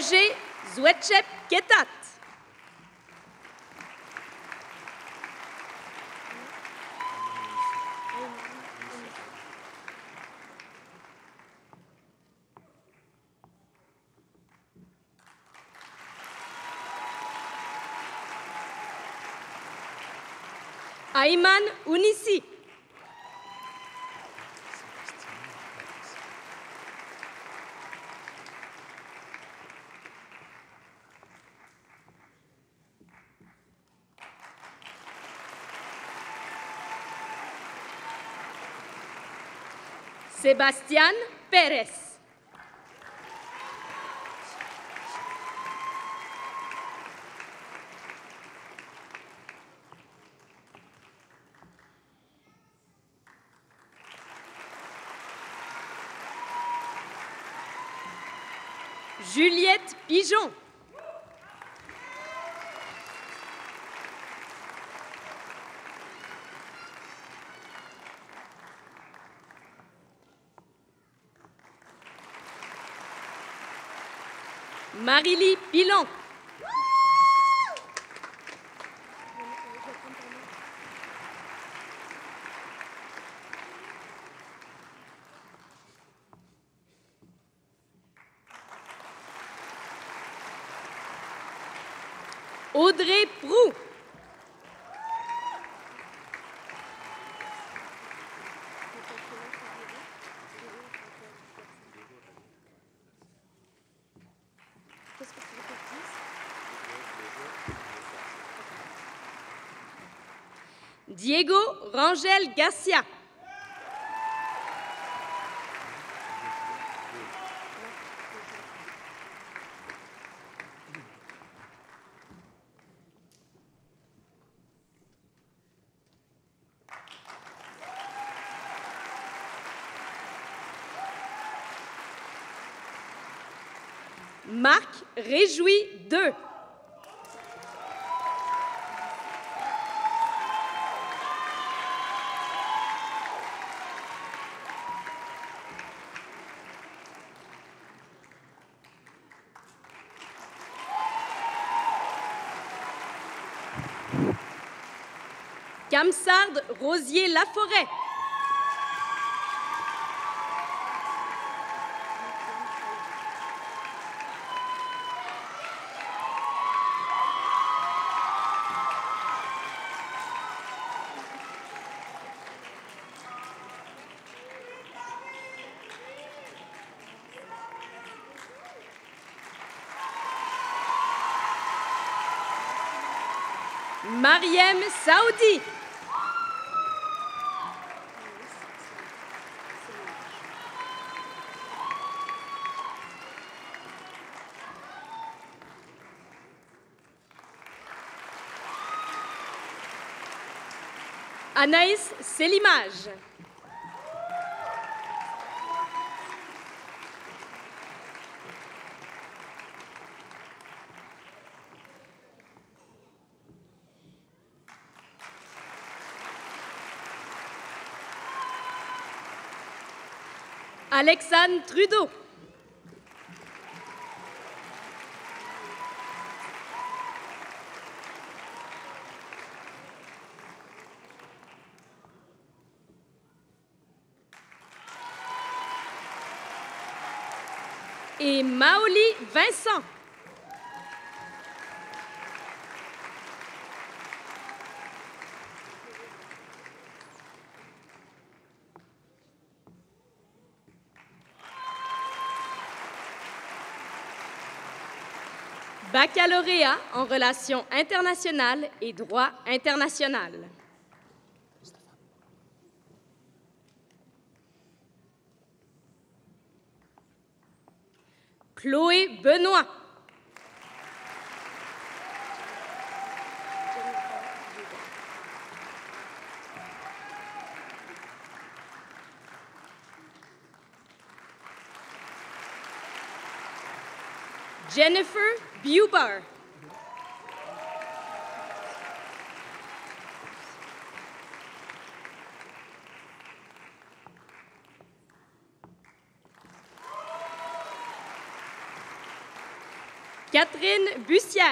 Roger Ketat. Ayman Unissi. Sebastián Pérez. Juliette Pigeon. Marily Pilon. Audrey Diego Rangel Garcia. Marc Réjouis 2. Camsard Rosier Laforêt. Mariem Saoudi. Anaïs Selimage. Alexandre Trudeau. Et Maoli Vincent. Baccalauréat en relations internationales et droit international. Benoît. Jennifer Bubar. Catherine Bussière.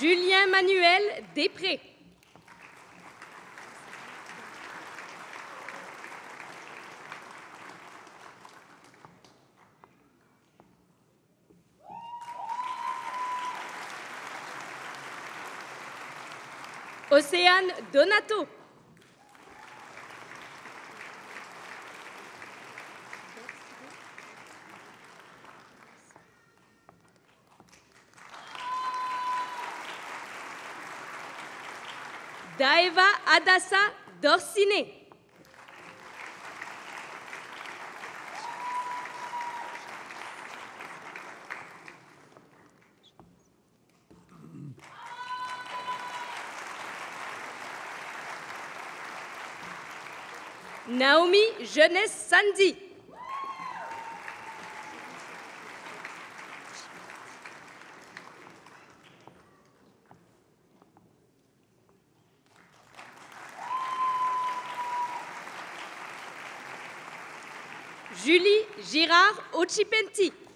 Julien Manuel Després. Océane Donato. Daeva Adassa Dorsiné. Naomi Jeunesse Sandy. Julie Girard Ochipenti.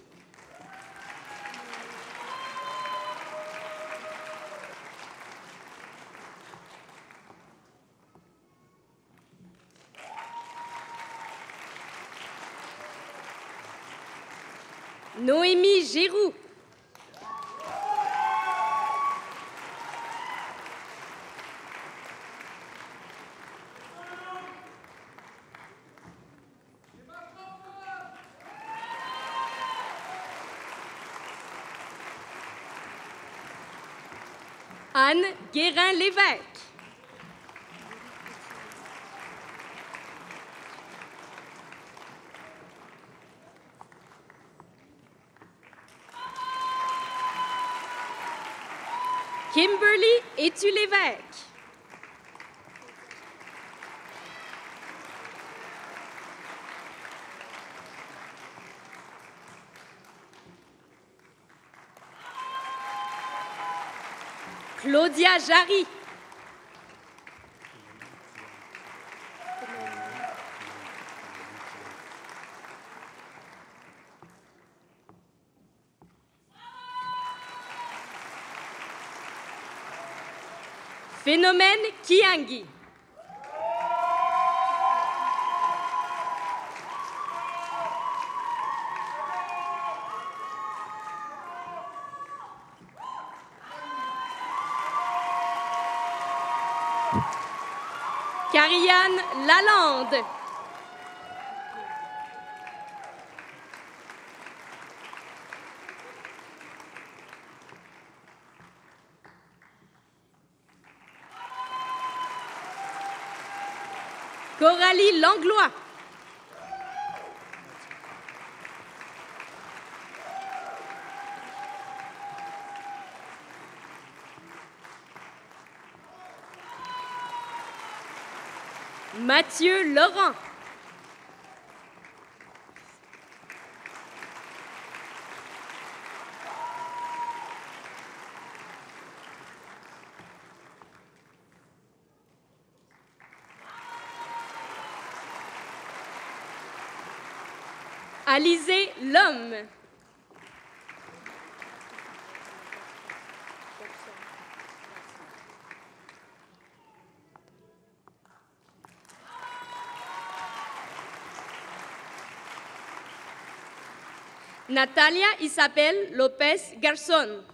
Giroux. Anne Guérin-Lévesque. Claudia Jarry. Phénomène Kiangi. Lalande. Coralie Langlois. Mathieu Laurent. Alizé L'Homme. Natalia Isabel López Garzón.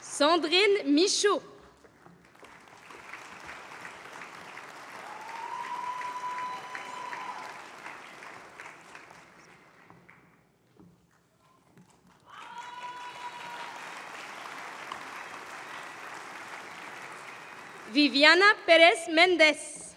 Sandrine Michaud. Viviana Pérez Méndez.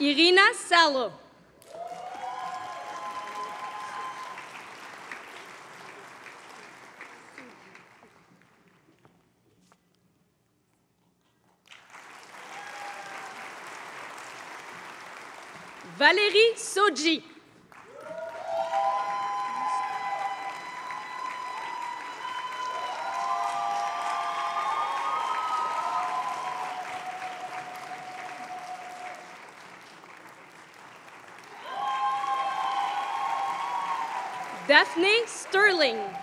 Irina Salo. Valérie Soji. Daphne Sterling.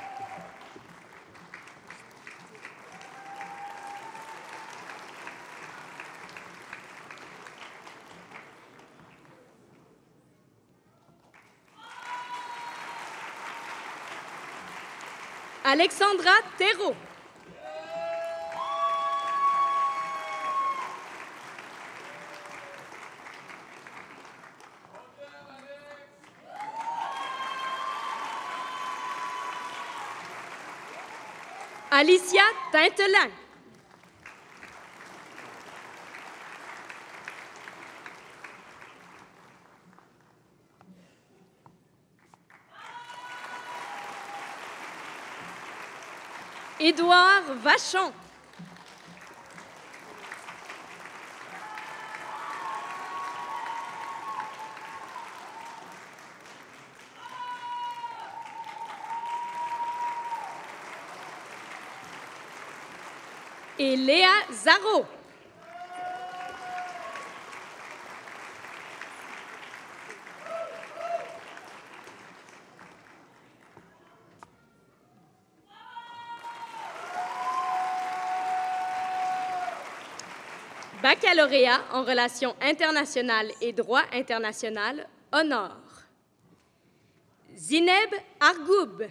Alexandra Thérault. Alicia Tintelin. Édouard Vachon. et Léa Zaro. Baccalauréat en relations internationales et droit international, honneur. Zineb Argoub.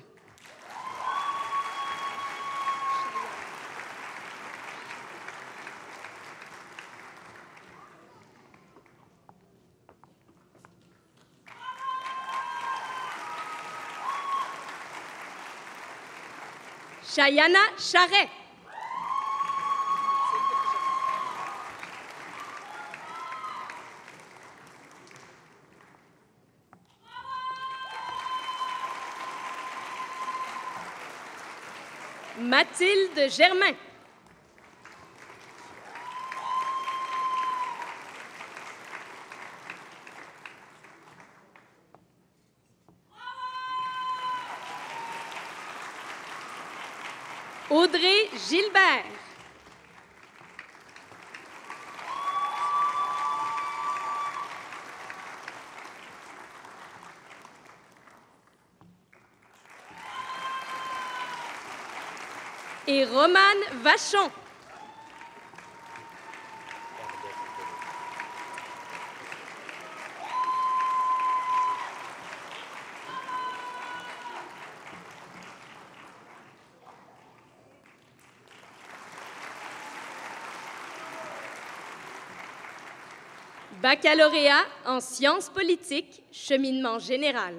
Chayana Charret. Mathilde Germain. Audrey Gilbert. Et Romane Vachon. Baccalauréat en sciences politiques, cheminement général.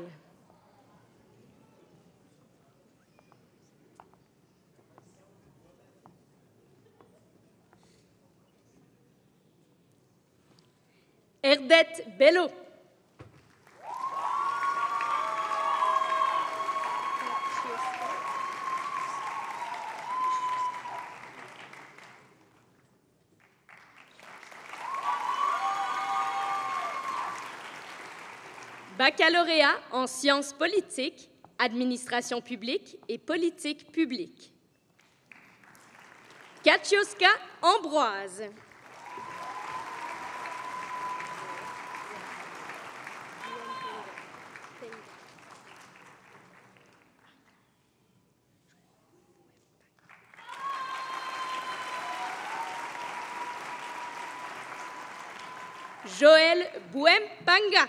Baccalauréat en sciences politiques, administration publique et politique publique. Katioska Ambroise. Joël Bouem-Panga.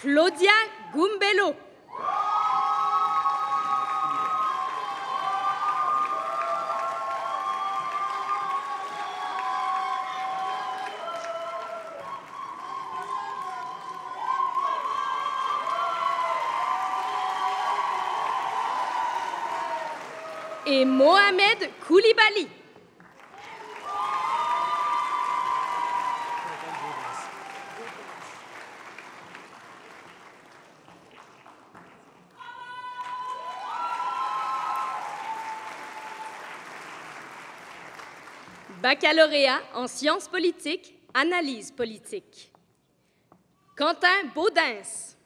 Claudia Gumbello. Et Mohamed Koulibaly. Baccalauréat en sciences politiques, analyse politique. Quentin Baudins.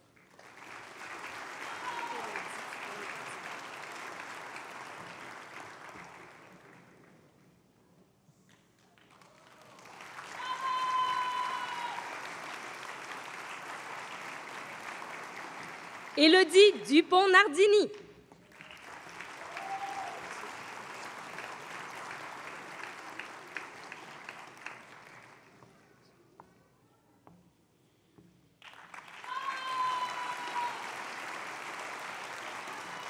Élodie Dupont-Nardini.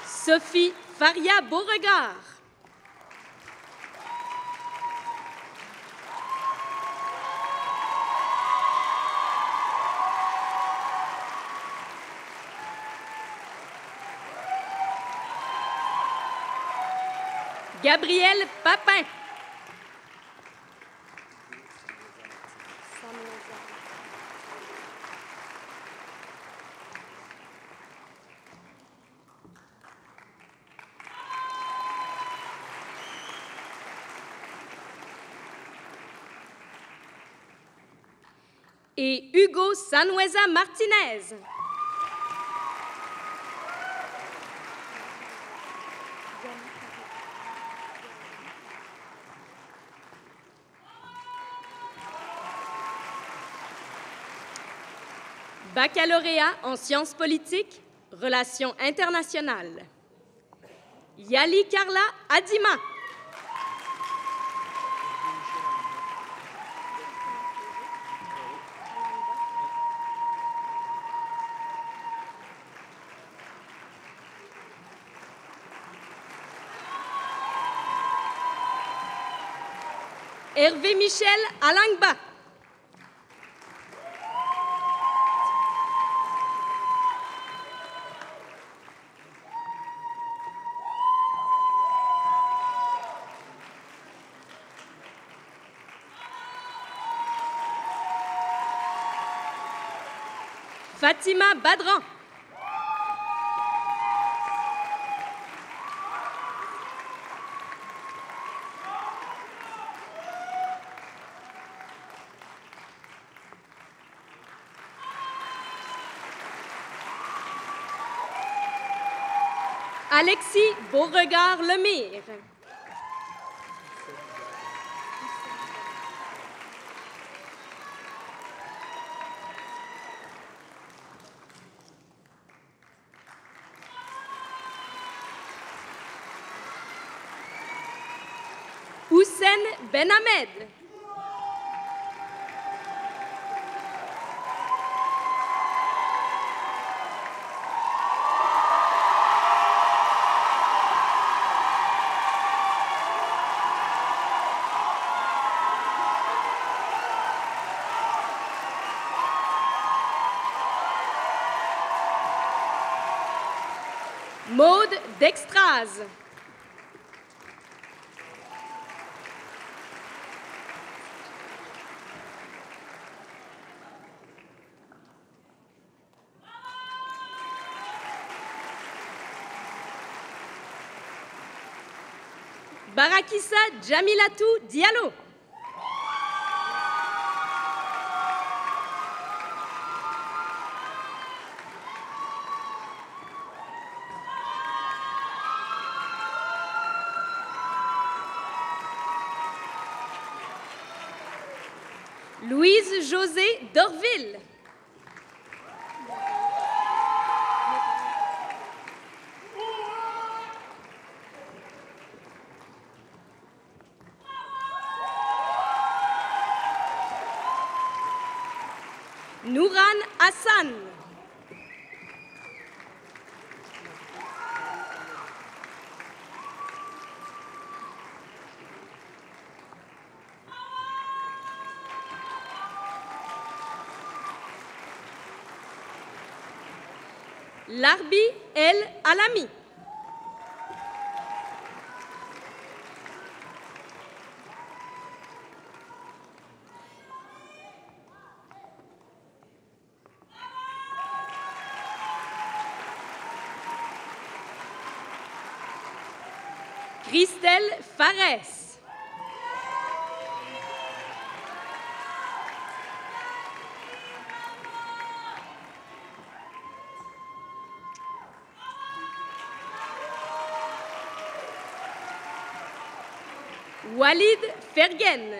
Sophie Faria Beauregard. Gabriel Papin. et Hugo Sanueza Martinez. Baccalauréat en sciences politiques, relations internationales. Yali Carla Adima. Hervé Michel Alangba. Fatima Badran. Alexis Beauregard Ben Ahmed. Maude Dextraz. Barakissa Jamilatou Diallo. Larbi El Alami. Christelle Fares. Walid Fergen.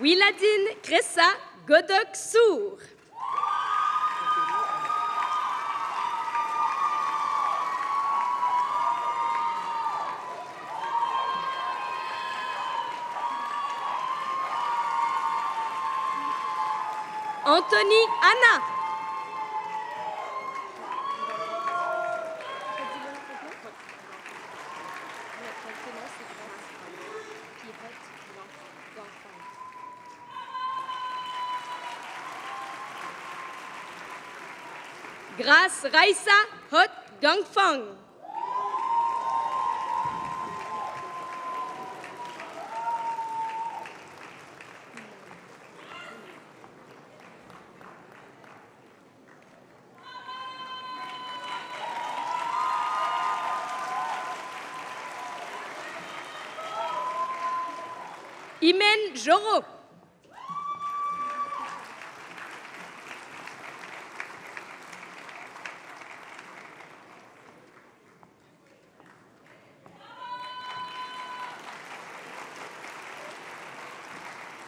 Wiladine Cressa Godok Anna. Grâce Raissa Hot Gangfang. Imen Joro.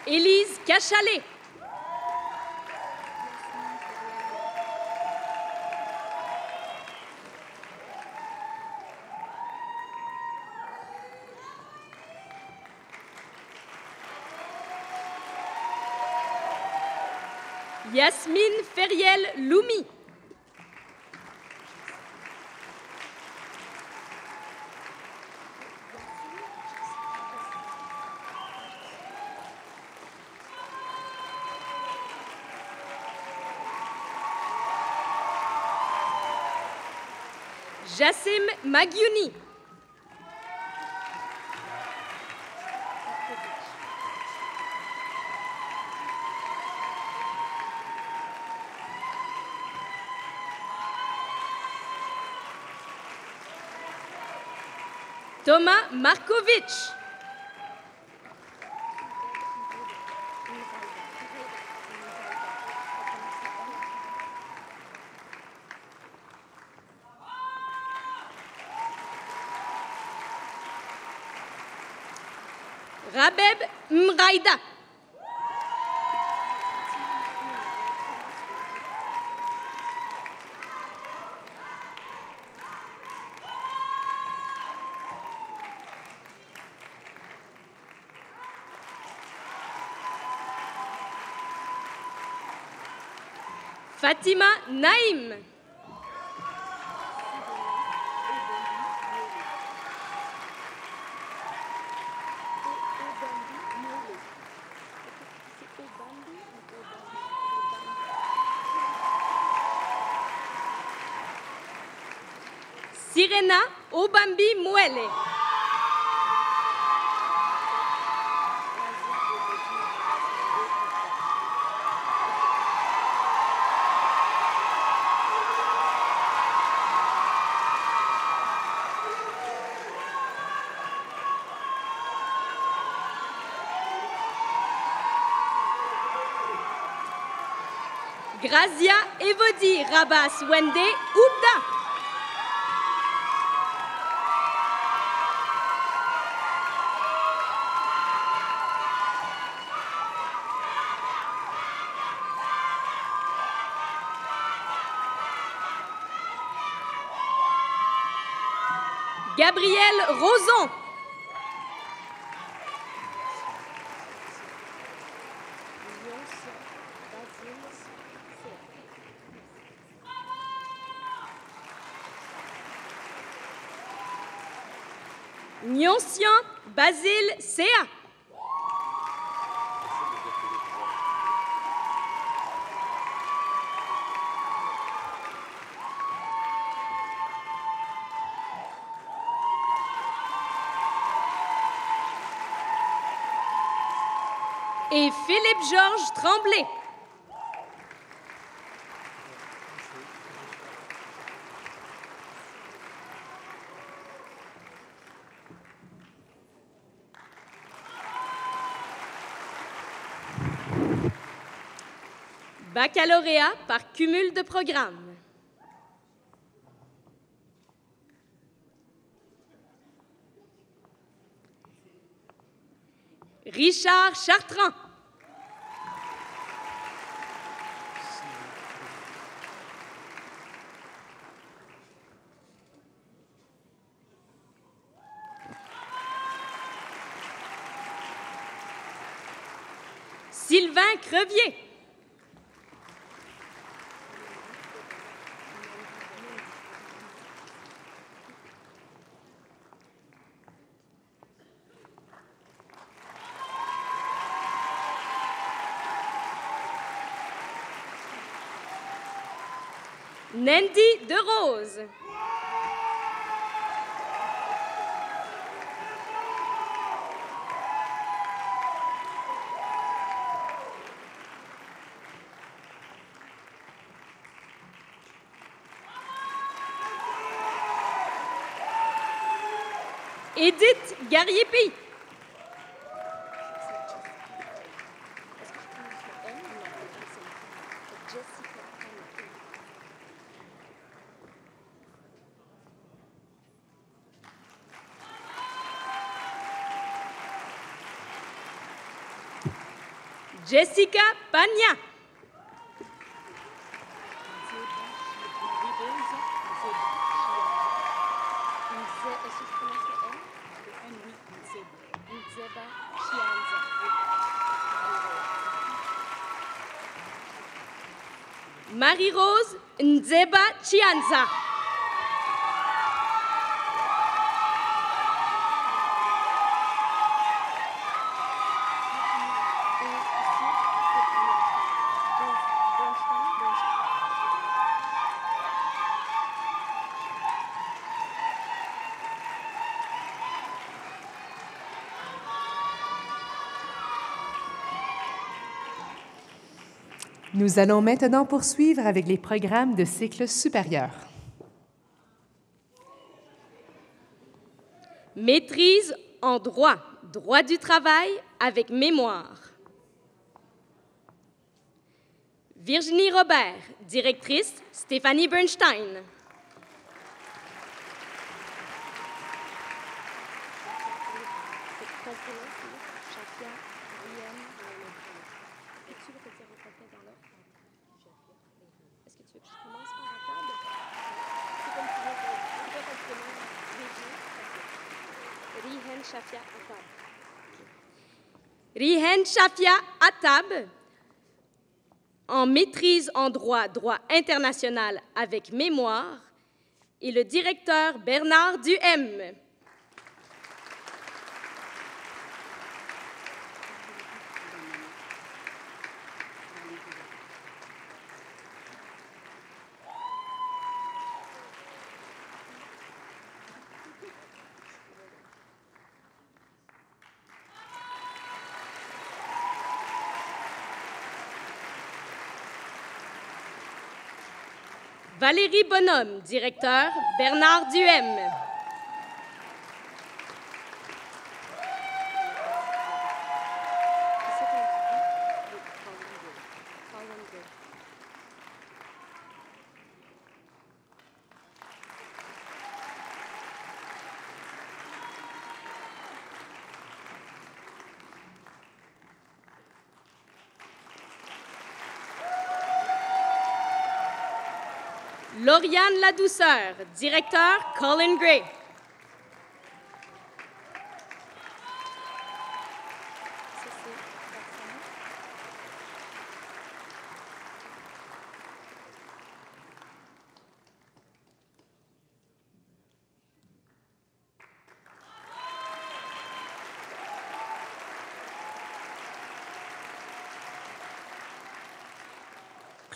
Élise Cachalet. Yasmine Feriel Loumi. Jassim Magyouni. Thomas Markovic. Rabeb Mraida. Fatima Naïm. Sirena Obambi Muele. Grazia Evodi Rabas Wende Oubda. Gabriel Roson. Nyoncian Basile Sea. Et Philippe Georges Tremblay. Baccalauréat par cumul de programmes. Richard Chartrand. Sylvain Crevier. Nandy De Rose. Edith Gariepi. Jessica Pagna. Marie-Rose Nzeba Chianza. Nous allons maintenant poursuivre avec les programmes de cycle supérieur. Maîtrise en droit, droit du travail avec mémoire. Virginie Robert, directrice, Stéphanie Bernstein. Shafia Atab, en maîtrise en droit, droit international avec mémoire, et le directeur Bernard Duhem. Valérie Bonhomme, directeur, Bernard Duhem. Lauriane Ladouceur, directeur, Colin Gray.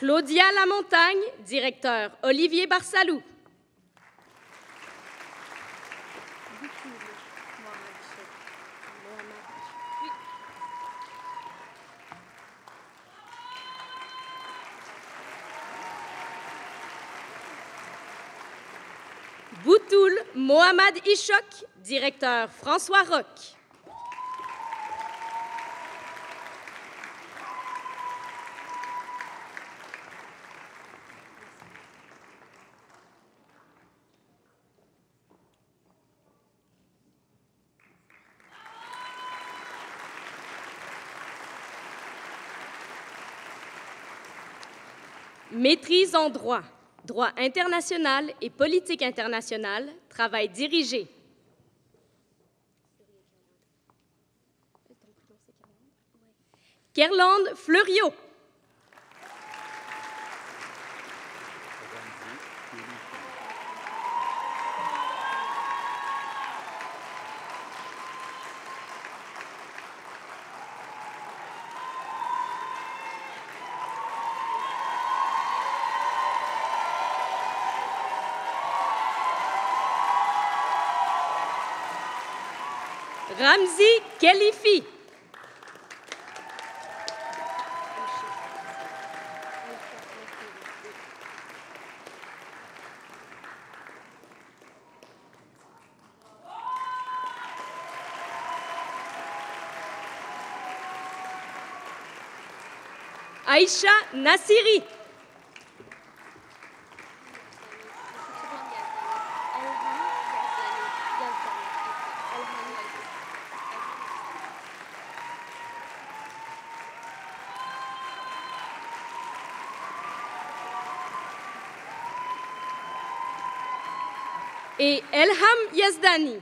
Claudia Lamontagne, directeur, Olivier Barsalou. Boutoul Mohamed Ishok, directeur, François Roch. Maîtrise en droit, droit international et politique internationale, travail dirigé. Kerland Fleuriot. Ramzi Kelifi. Aïcha Nassiri. Et Elham Yazdani.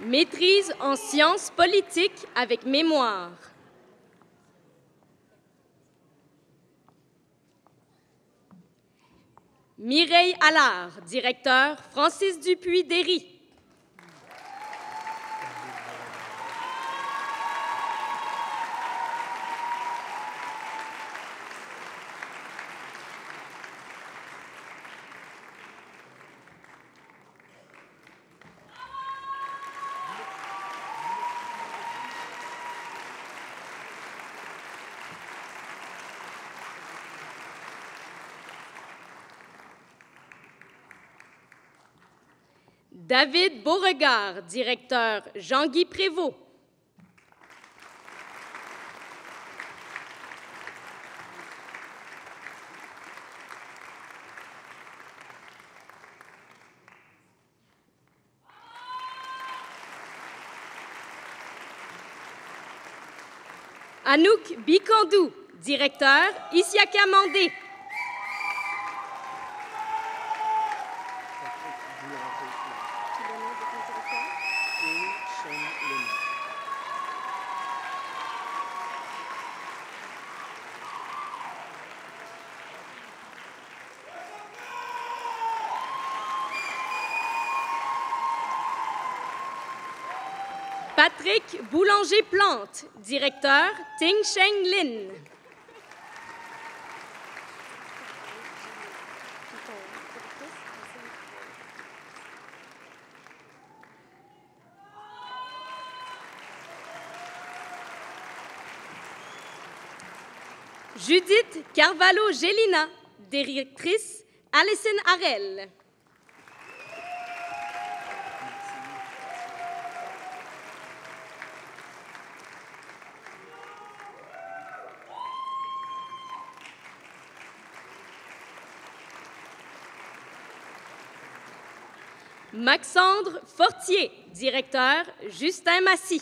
Maîtrise en sciences politiques avec mémoire. Allard, directeur Francis Dupuis-Derry. David Beauregard, directeur Jean-Guy Prévost. Anouk Bikandou, directeur Isiaka Mandé. Patrick Boulanger-Plante, directeur Ting Sheng Lin. Judith Carvalho-Gélina, directrice Alison Harel. Maxandre Fortier, directeur Justin Massy.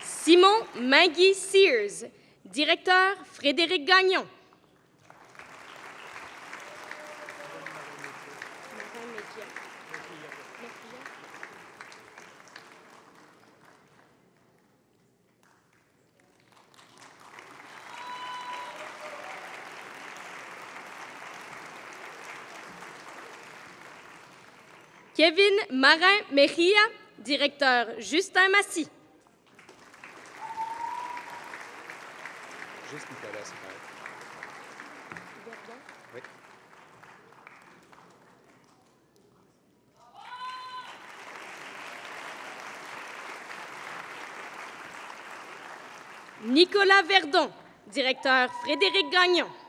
Simon Maggie Sears, directeur Frédéric Gagnon. Kevin Marin-Mejia, directeur Justin Massy. Juste Nicolas, oui. Nicolas Verdon, directeur Frédéric Gagnon.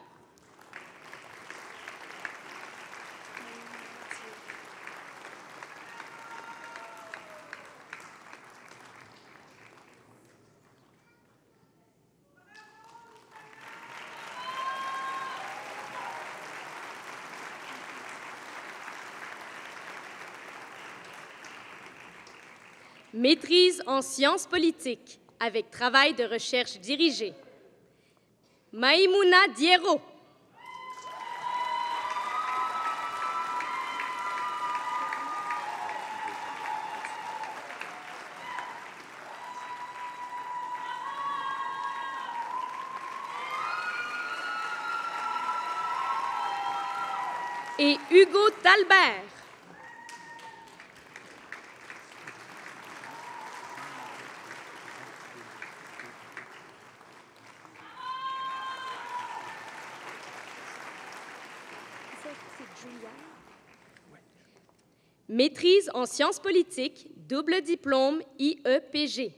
maîtrise en sciences politiques avec travail de recherche dirigé, Maïmouna Diero. Et Hugo Talbert. Maîtrise en sciences politiques, double diplôme IEPG.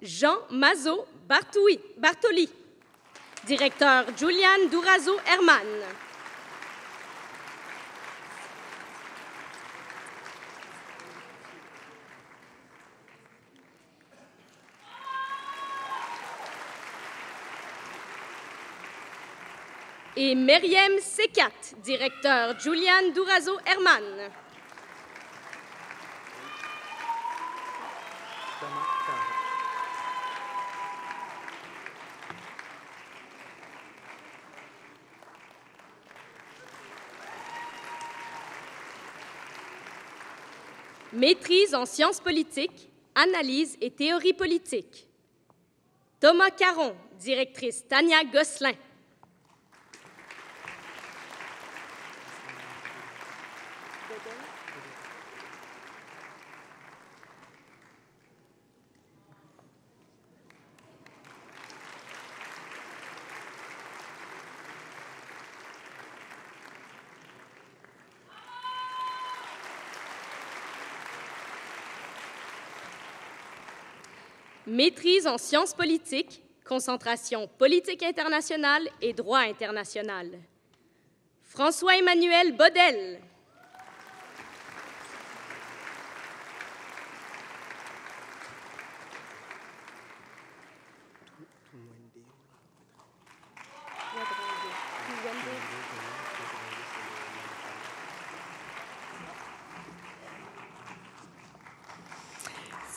Jean Mazot Bartoli, directeur Julian Durazo Herman. Et Meriem Sekat, directeur Julian Durazo Herman. Maîtrise en sciences politiques, analyse et théorie politique. Thomas Caron, directrice Tania Gosselin. Maîtrise en sciences politiques, concentration politique internationale et droit international. François-Emmanuel Bodel.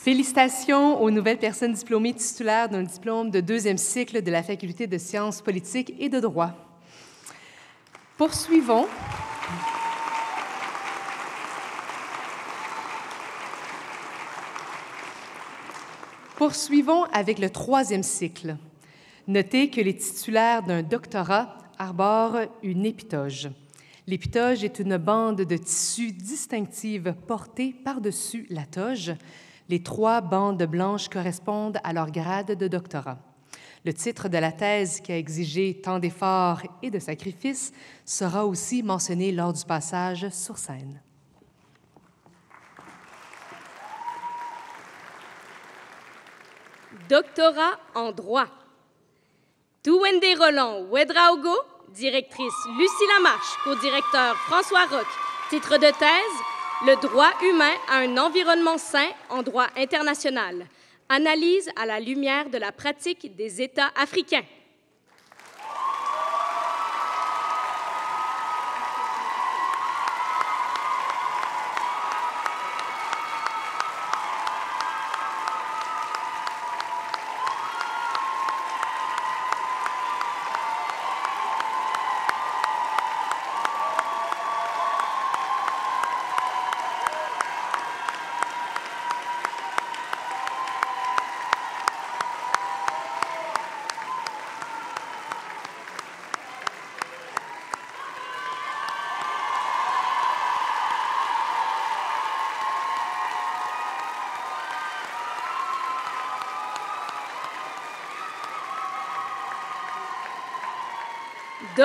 Félicitations aux nouvelles personnes diplômées titulaires d'un diplôme de deuxième cycle de la Faculté de sciences politiques et de droit. Poursuivons. Poursuivons avec le troisième cycle. Notez que les titulaires d'un doctorat arborent une épitoge. L'épitoge est une bande de tissu distinctive portée par-dessus la toge les trois bandes blanches correspondent à leur grade de doctorat. Le titre de la thèse qui a exigé tant d'efforts et de sacrifices sera aussi mentionné lors du passage sur scène. Doctorat en droit. Touwende Roland Wedraogo, directrice Lucie Lamarche, co-directeur François Roch, titre de thèse le droit humain a un environnement sain en droit international. Analyse à la lumière de la pratique des États africains.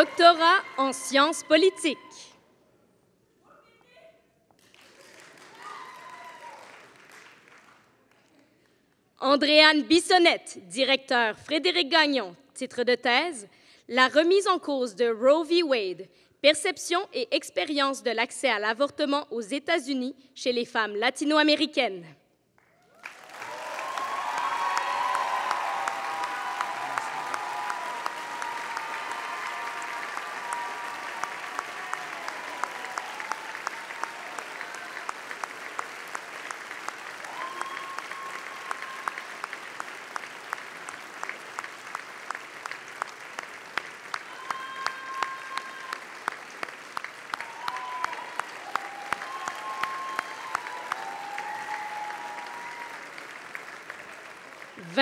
Doctorat en sciences politiques. Andréane Bissonnette, directeur Frédéric Gagnon, titre de thèse La remise en cause de Roe v. Wade, perception et expérience de l'accès à l'avortement aux États-Unis chez les femmes latino-américaines.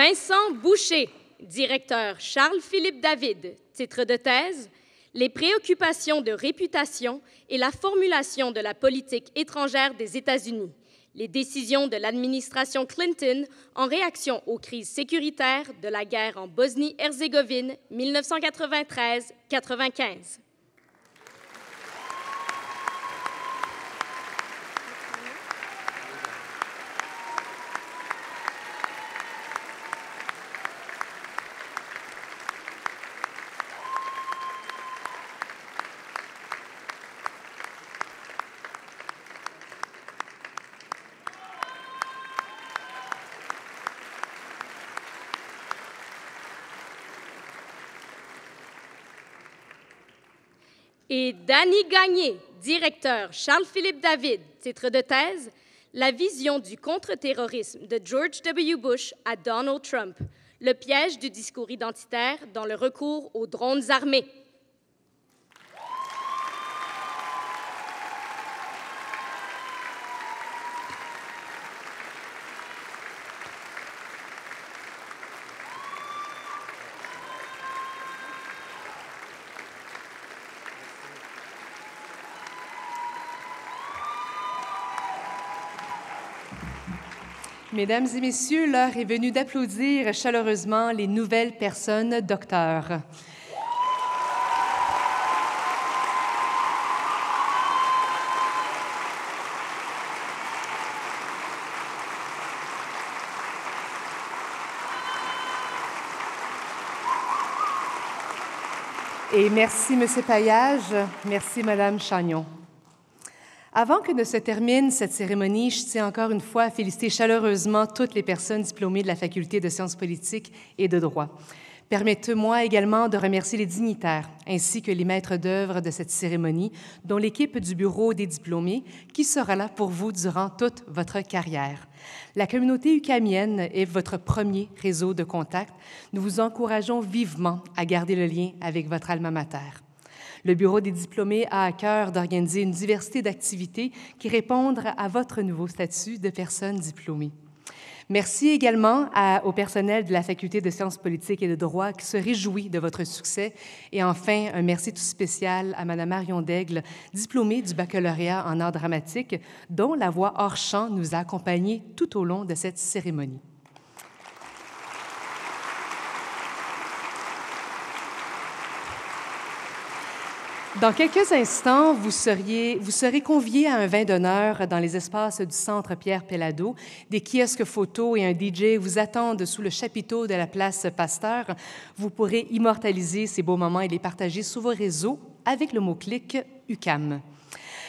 Vincent Boucher, directeur Charles-Philippe David, titre de thèse les préoccupations de réputation et la formulation de la politique étrangère des États-Unis, les décisions de l'administration Clinton en réaction aux crises sécuritaires de la guerre en Bosnie-Herzégovine 1993-95. et Danny Gagné, directeur Charles-Philippe David, titre de thèse La vision du contre-terrorisme de George W. Bush à Donald Trump, le piège du discours identitaire dans le recours aux drones armés. Mesdames et messieurs, l'heure est venue d'applaudir chaleureusement les nouvelles personnes docteurs. Et merci, Monsieur Paillage. Merci, Madame Chagnon. Avant que ne se termine cette cérémonie, je tiens encore une fois à féliciter chaleureusement toutes les personnes diplômées de la Faculté de sciences politiques et de droit. Permettez-moi également de remercier les dignitaires ainsi que les maîtres d'œuvre de cette cérémonie, dont l'équipe du Bureau des diplômés, qui sera là pour vous durant toute votre carrière. La communauté ucamienne est votre premier réseau de contact. Nous vous encourageons vivement à garder le lien avec votre alma mater. Le Bureau des diplômés a à cœur d'organiser une diversité d'activités qui répondent à votre nouveau statut de personne diplômée. Merci également au personnel de la Faculté de sciences politiques et de droit qui se réjouit de votre succès. Et enfin, un merci tout spécial à Mme Marion Daigle, diplômée du baccalauréat en art dramatique, dont la voix hors champ nous a accompagnés tout au long de cette cérémonie. Dans quelques instants, vous, vous serez conviés à un vin d'honneur dans les espaces du Centre Pierre Pellado. Des kiosques photos et un DJ vous attendent sous le chapiteau de la place Pasteur. Vous pourrez immortaliser ces beaux moments et les partager sur vos réseaux avec le mot-clic UCAM.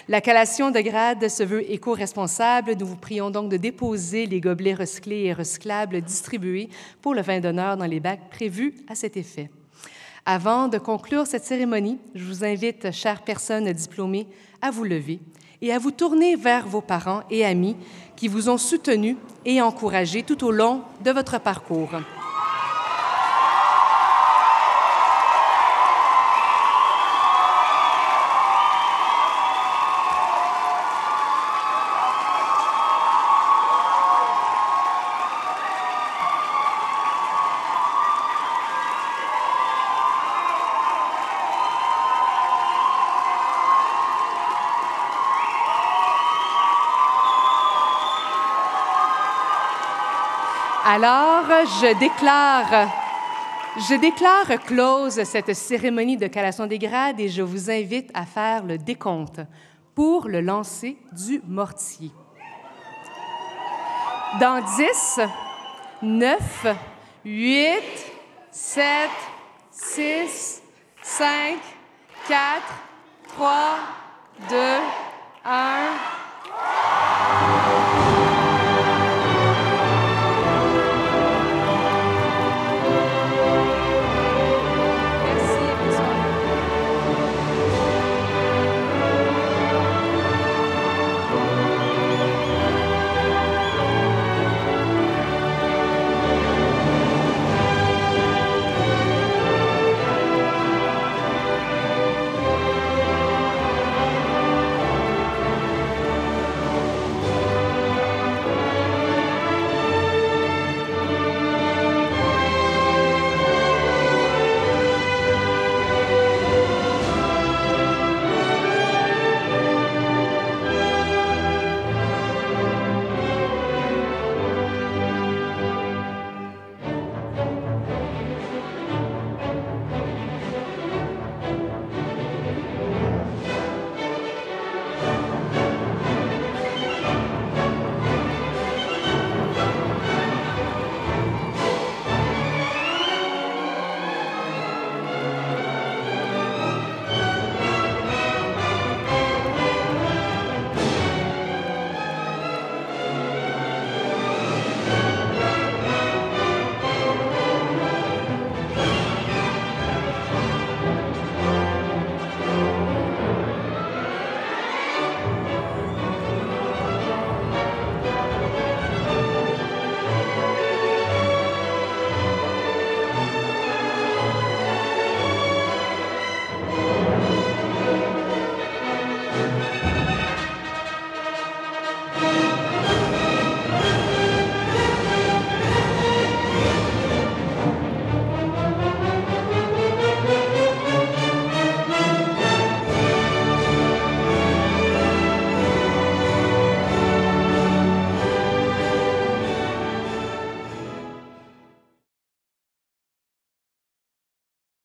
La collation de grade se veut éco-responsable. Nous vous prions donc de déposer les gobelets recyclés et recyclables distribués pour le vin d'honneur dans les bacs prévus à cet effet. Avant de conclure cette cérémonie, je vous invite, chères personnes diplômées, à vous lever et à vous tourner vers vos parents et amis qui vous ont soutenu et encouragé tout au long de votre parcours. Alors, je déclare, je déclare close cette cérémonie de collation des grades et je vous invite à faire le décompte pour le lancer du mortier. Dans 10, 9, 8, 7, 6, 5, 4, 3, 2, 1.